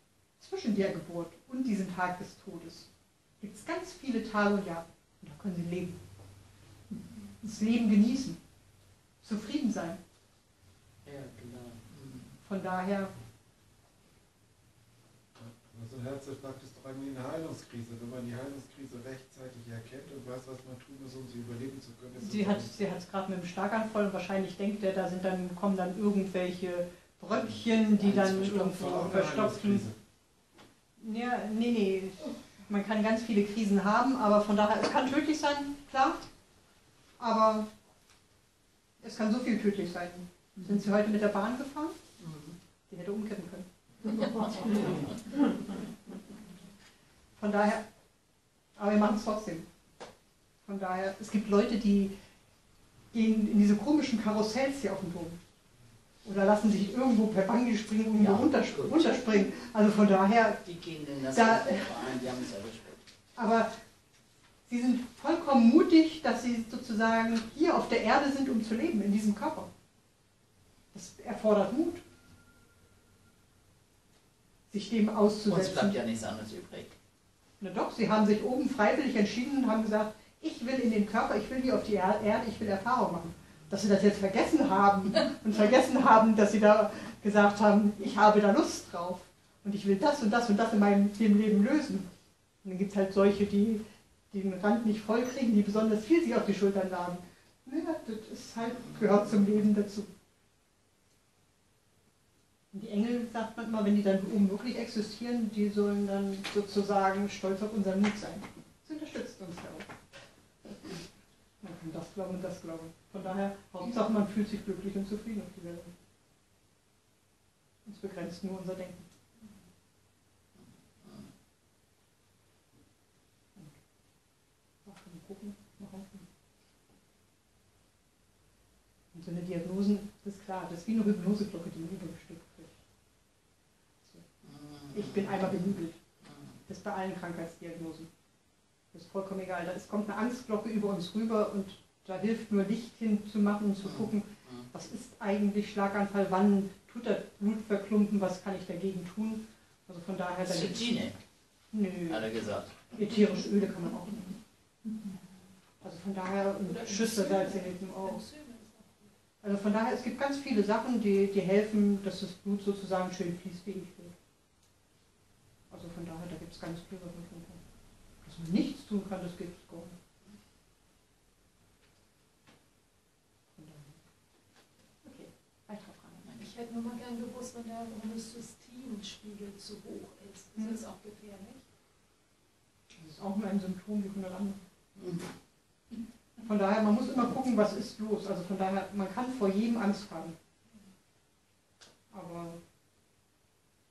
zwischen der Geburt und diesem Tag des Todes gibt es ganz viele Tage und Jahre. Und da können Sie leben. Das Leben genießen. Zufrieden sein. Ja, genau. Mhm. Von daher, Also Herzinfarkt ist doch eigentlich eine Heilungskrise. Wenn man die Heilungskrise rechtzeitig erkennt und weiß, was man tun muss, um sie überleben zu können. ist sie hat eigentlich- sie hat es gerade mit einem Starkanfall und wahrscheinlich denkt er, da sind dann, kommen dann irgendwelche Bröckchen, die dann irgendwo verstopfen. Ja, nee, nee. Man kann ganz viele Krisen haben, aber von daher, es kann tödlich sein, klar. Aber es kann so viel tödlich sein. Sind Sie heute mit der Bahn gefahren? Die hätte umkippen können. Von daher, aber wir machen es trotzdem. Von daher, es gibt Leute, die gehen in diese komischen Karussells hier auf dem Dom. Oder lassen sich irgendwo per Bungee springen, irgendwo Ja, runterspringen. Also von daher, Die gehen in das Da- Verein, die haben es erwischt. aber sie sind vollkommen mutig, dass sie sozusagen hier auf der Erde sind, um zu leben, in diesem Körper. Das erfordert Mut, sich dem Uns auszusetzen. bleibt ja nichts anderes übrig. Na doch, sie haben sich oben freiwillig entschieden und haben gesagt, ich will in den Körper, ich will hier auf die Er- Erde, ich will Erfahrung machen. Dass sie das jetzt vergessen haben und vergessen haben, dass sie da gesagt haben, ich habe da Lust drauf und ich will das und das und das in meinem Leben lösen. Und dann gibt es halt solche, die, die den Rand nicht voll kriegen, die besonders viel sich auf die Schultern laden. Ja, das ist halt, gehört zum Leben dazu. Und die Engel, sagt man immer, wenn die dann oben wirklich existieren, die sollen dann sozusagen stolz auf unseren Mut sein. Das unterstützt uns ja auch. Man kann das glauben und das glauben. Von daher, Hauptsache man fühlt sich glücklich und zufrieden auf die Welt. Uns begrenzt nur unser Denken. Und so eine Diagnosen, das ist klar, das ist wie eine Hypnoseglocke, die man übergestülpt wird. Mhm. Ich bin einmal benügelt. Das ist bei allen Krankheitsdiagnosen. Das ist vollkommen egal. Da ist, kommt eine Angstglocke über uns rüber und da hilft nur Licht hinzumachen und zu Mhm. gucken, Mhm. was ist eigentlich Schlaganfall, wann tut das Blut verklumpen, was kann ich dagegen tun. Also von daher, Zitine, Nö, hat er gesagt. ätherische Öle kann man auch nehmen. Also von daher, und Oder Schüsselsalz hilft ihm auch. Also von daher, es gibt ganz viele Sachen, die, die helfen, dass das Blut sozusagen schön fließfähig wird. Also von daher, da gibt es ganz viel, was man tun kann. Dass man nichts tun kann, das gibt es gar nicht. Von daher. Okay, weiter Fragen. Ich hätte nur mal gern gewusst, wenn der Homozysteinspiegel zu hoch ist. Ist Mhm. das auch gefährlich? Das ist auch nur ein Symptom wie 100 andere. Mhm. Von daher, man muss immer gucken, was ist los. Also von daher, man kann vor jedem Angst haben. Aber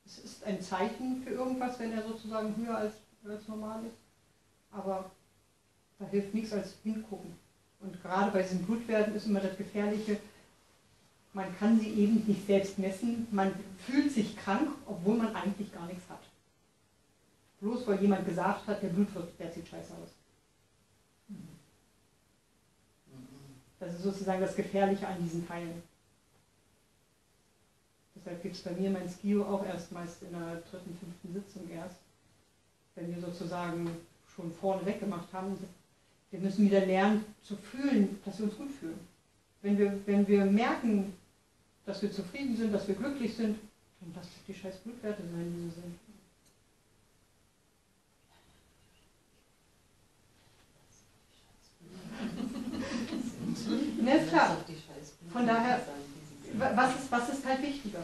es ist ein Zeichen für irgendwas, wenn er sozusagen höher als, als normal ist. Aber da hilft nichts als hingucken. Und gerade bei diesen Blutwerten ist immer das Gefährliche, man kann sie eben nicht selbst messen. Man fühlt sich krank, obwohl man eigentlich gar nichts hat. Bloß weil jemand gesagt hat, der Blutwert sieht scheiße aus. Das ist sozusagen das Gefährliche an diesen Teilen. Deshalb gibt es bei mir mein Skio auch erst meist in der dritten, fünften Sitzung erst. Wenn wir sozusagen schon vorne weggemacht haben. Wir müssen wieder lernen zu fühlen, dass wir uns gut fühlen. Wenn wir, wenn wir merken, dass wir zufrieden sind, dass wir glücklich sind, dann lass doch die scheiß Blutwerte sein, wie sie sind. Na, ist klar. Von daher, Wa- Was ist, was ist halt wichtiger?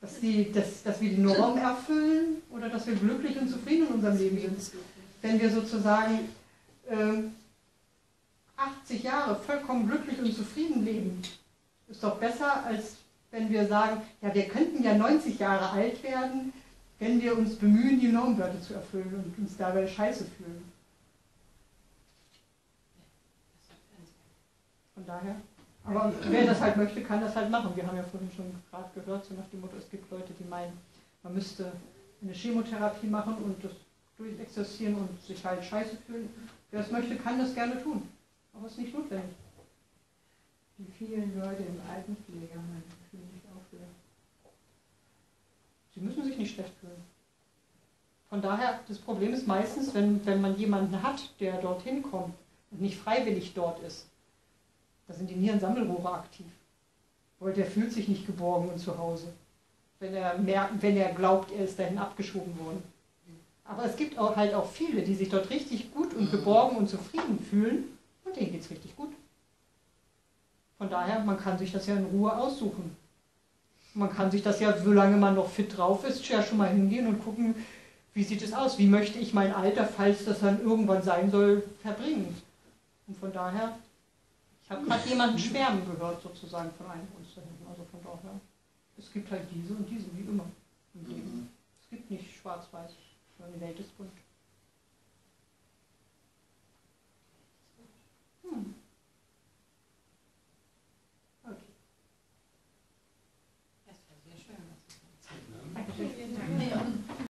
Dass, die, dass, dass wir die Norm erfüllen oder dass wir glücklich und zufrieden in unserem Leben sind? Wenn wir sozusagen ähm, 80 Jahre vollkommen glücklich und zufrieden leben, ist doch besser, als wenn wir sagen, ja, wir könnten ja 90 Jahre alt werden, wenn wir uns bemühen, die Normwerte zu erfüllen und uns dabei scheiße fühlen. Von daher. Aber wer das halt möchte, kann das halt machen. Wir haben ja vorhin schon gerade gehört, so nach dem Motto, es gibt Leute, die meinen, man müsste eine Chemotherapie machen und das durchexerzieren und sich halt scheiße fühlen. Wer das möchte, kann das gerne tun. Aber es ist nicht notwendig. Die vielen Leute im Altenpflegeheim fühlen sich auch wieder. Sie müssen sich nicht schlecht fühlen. Von daher, das Problem ist meistens, wenn, wenn man jemanden hat, der dorthin kommt und nicht freiwillig dort ist, da sind die Nierensammelrohre aktiv. Weil der fühlt sich nicht geborgen und zu Hause, wenn er, merkt, wenn er glaubt, er ist dahin abgeschoben worden. Aber es gibt auch halt auch viele, die sich dort richtig gut und geborgen und zufrieden fühlen und denen geht es richtig gut. Von daher, man kann sich das ja in Ruhe aussuchen. Man kann sich das ja, solange man noch fit drauf ist, ja schon mal hingehen und gucken, wie sieht es aus? Wie möchte ich mein Alter, falls das dann irgendwann sein soll, verbringen? Und von daher, ich habe gerade jemanden schwärmen gehört, sozusagen von einem von uns da hinten. Also von daher, es gibt halt diese und diese, wie immer im Leben. Es gibt nicht schwarz-weiß, sondern die Welt ist bunt.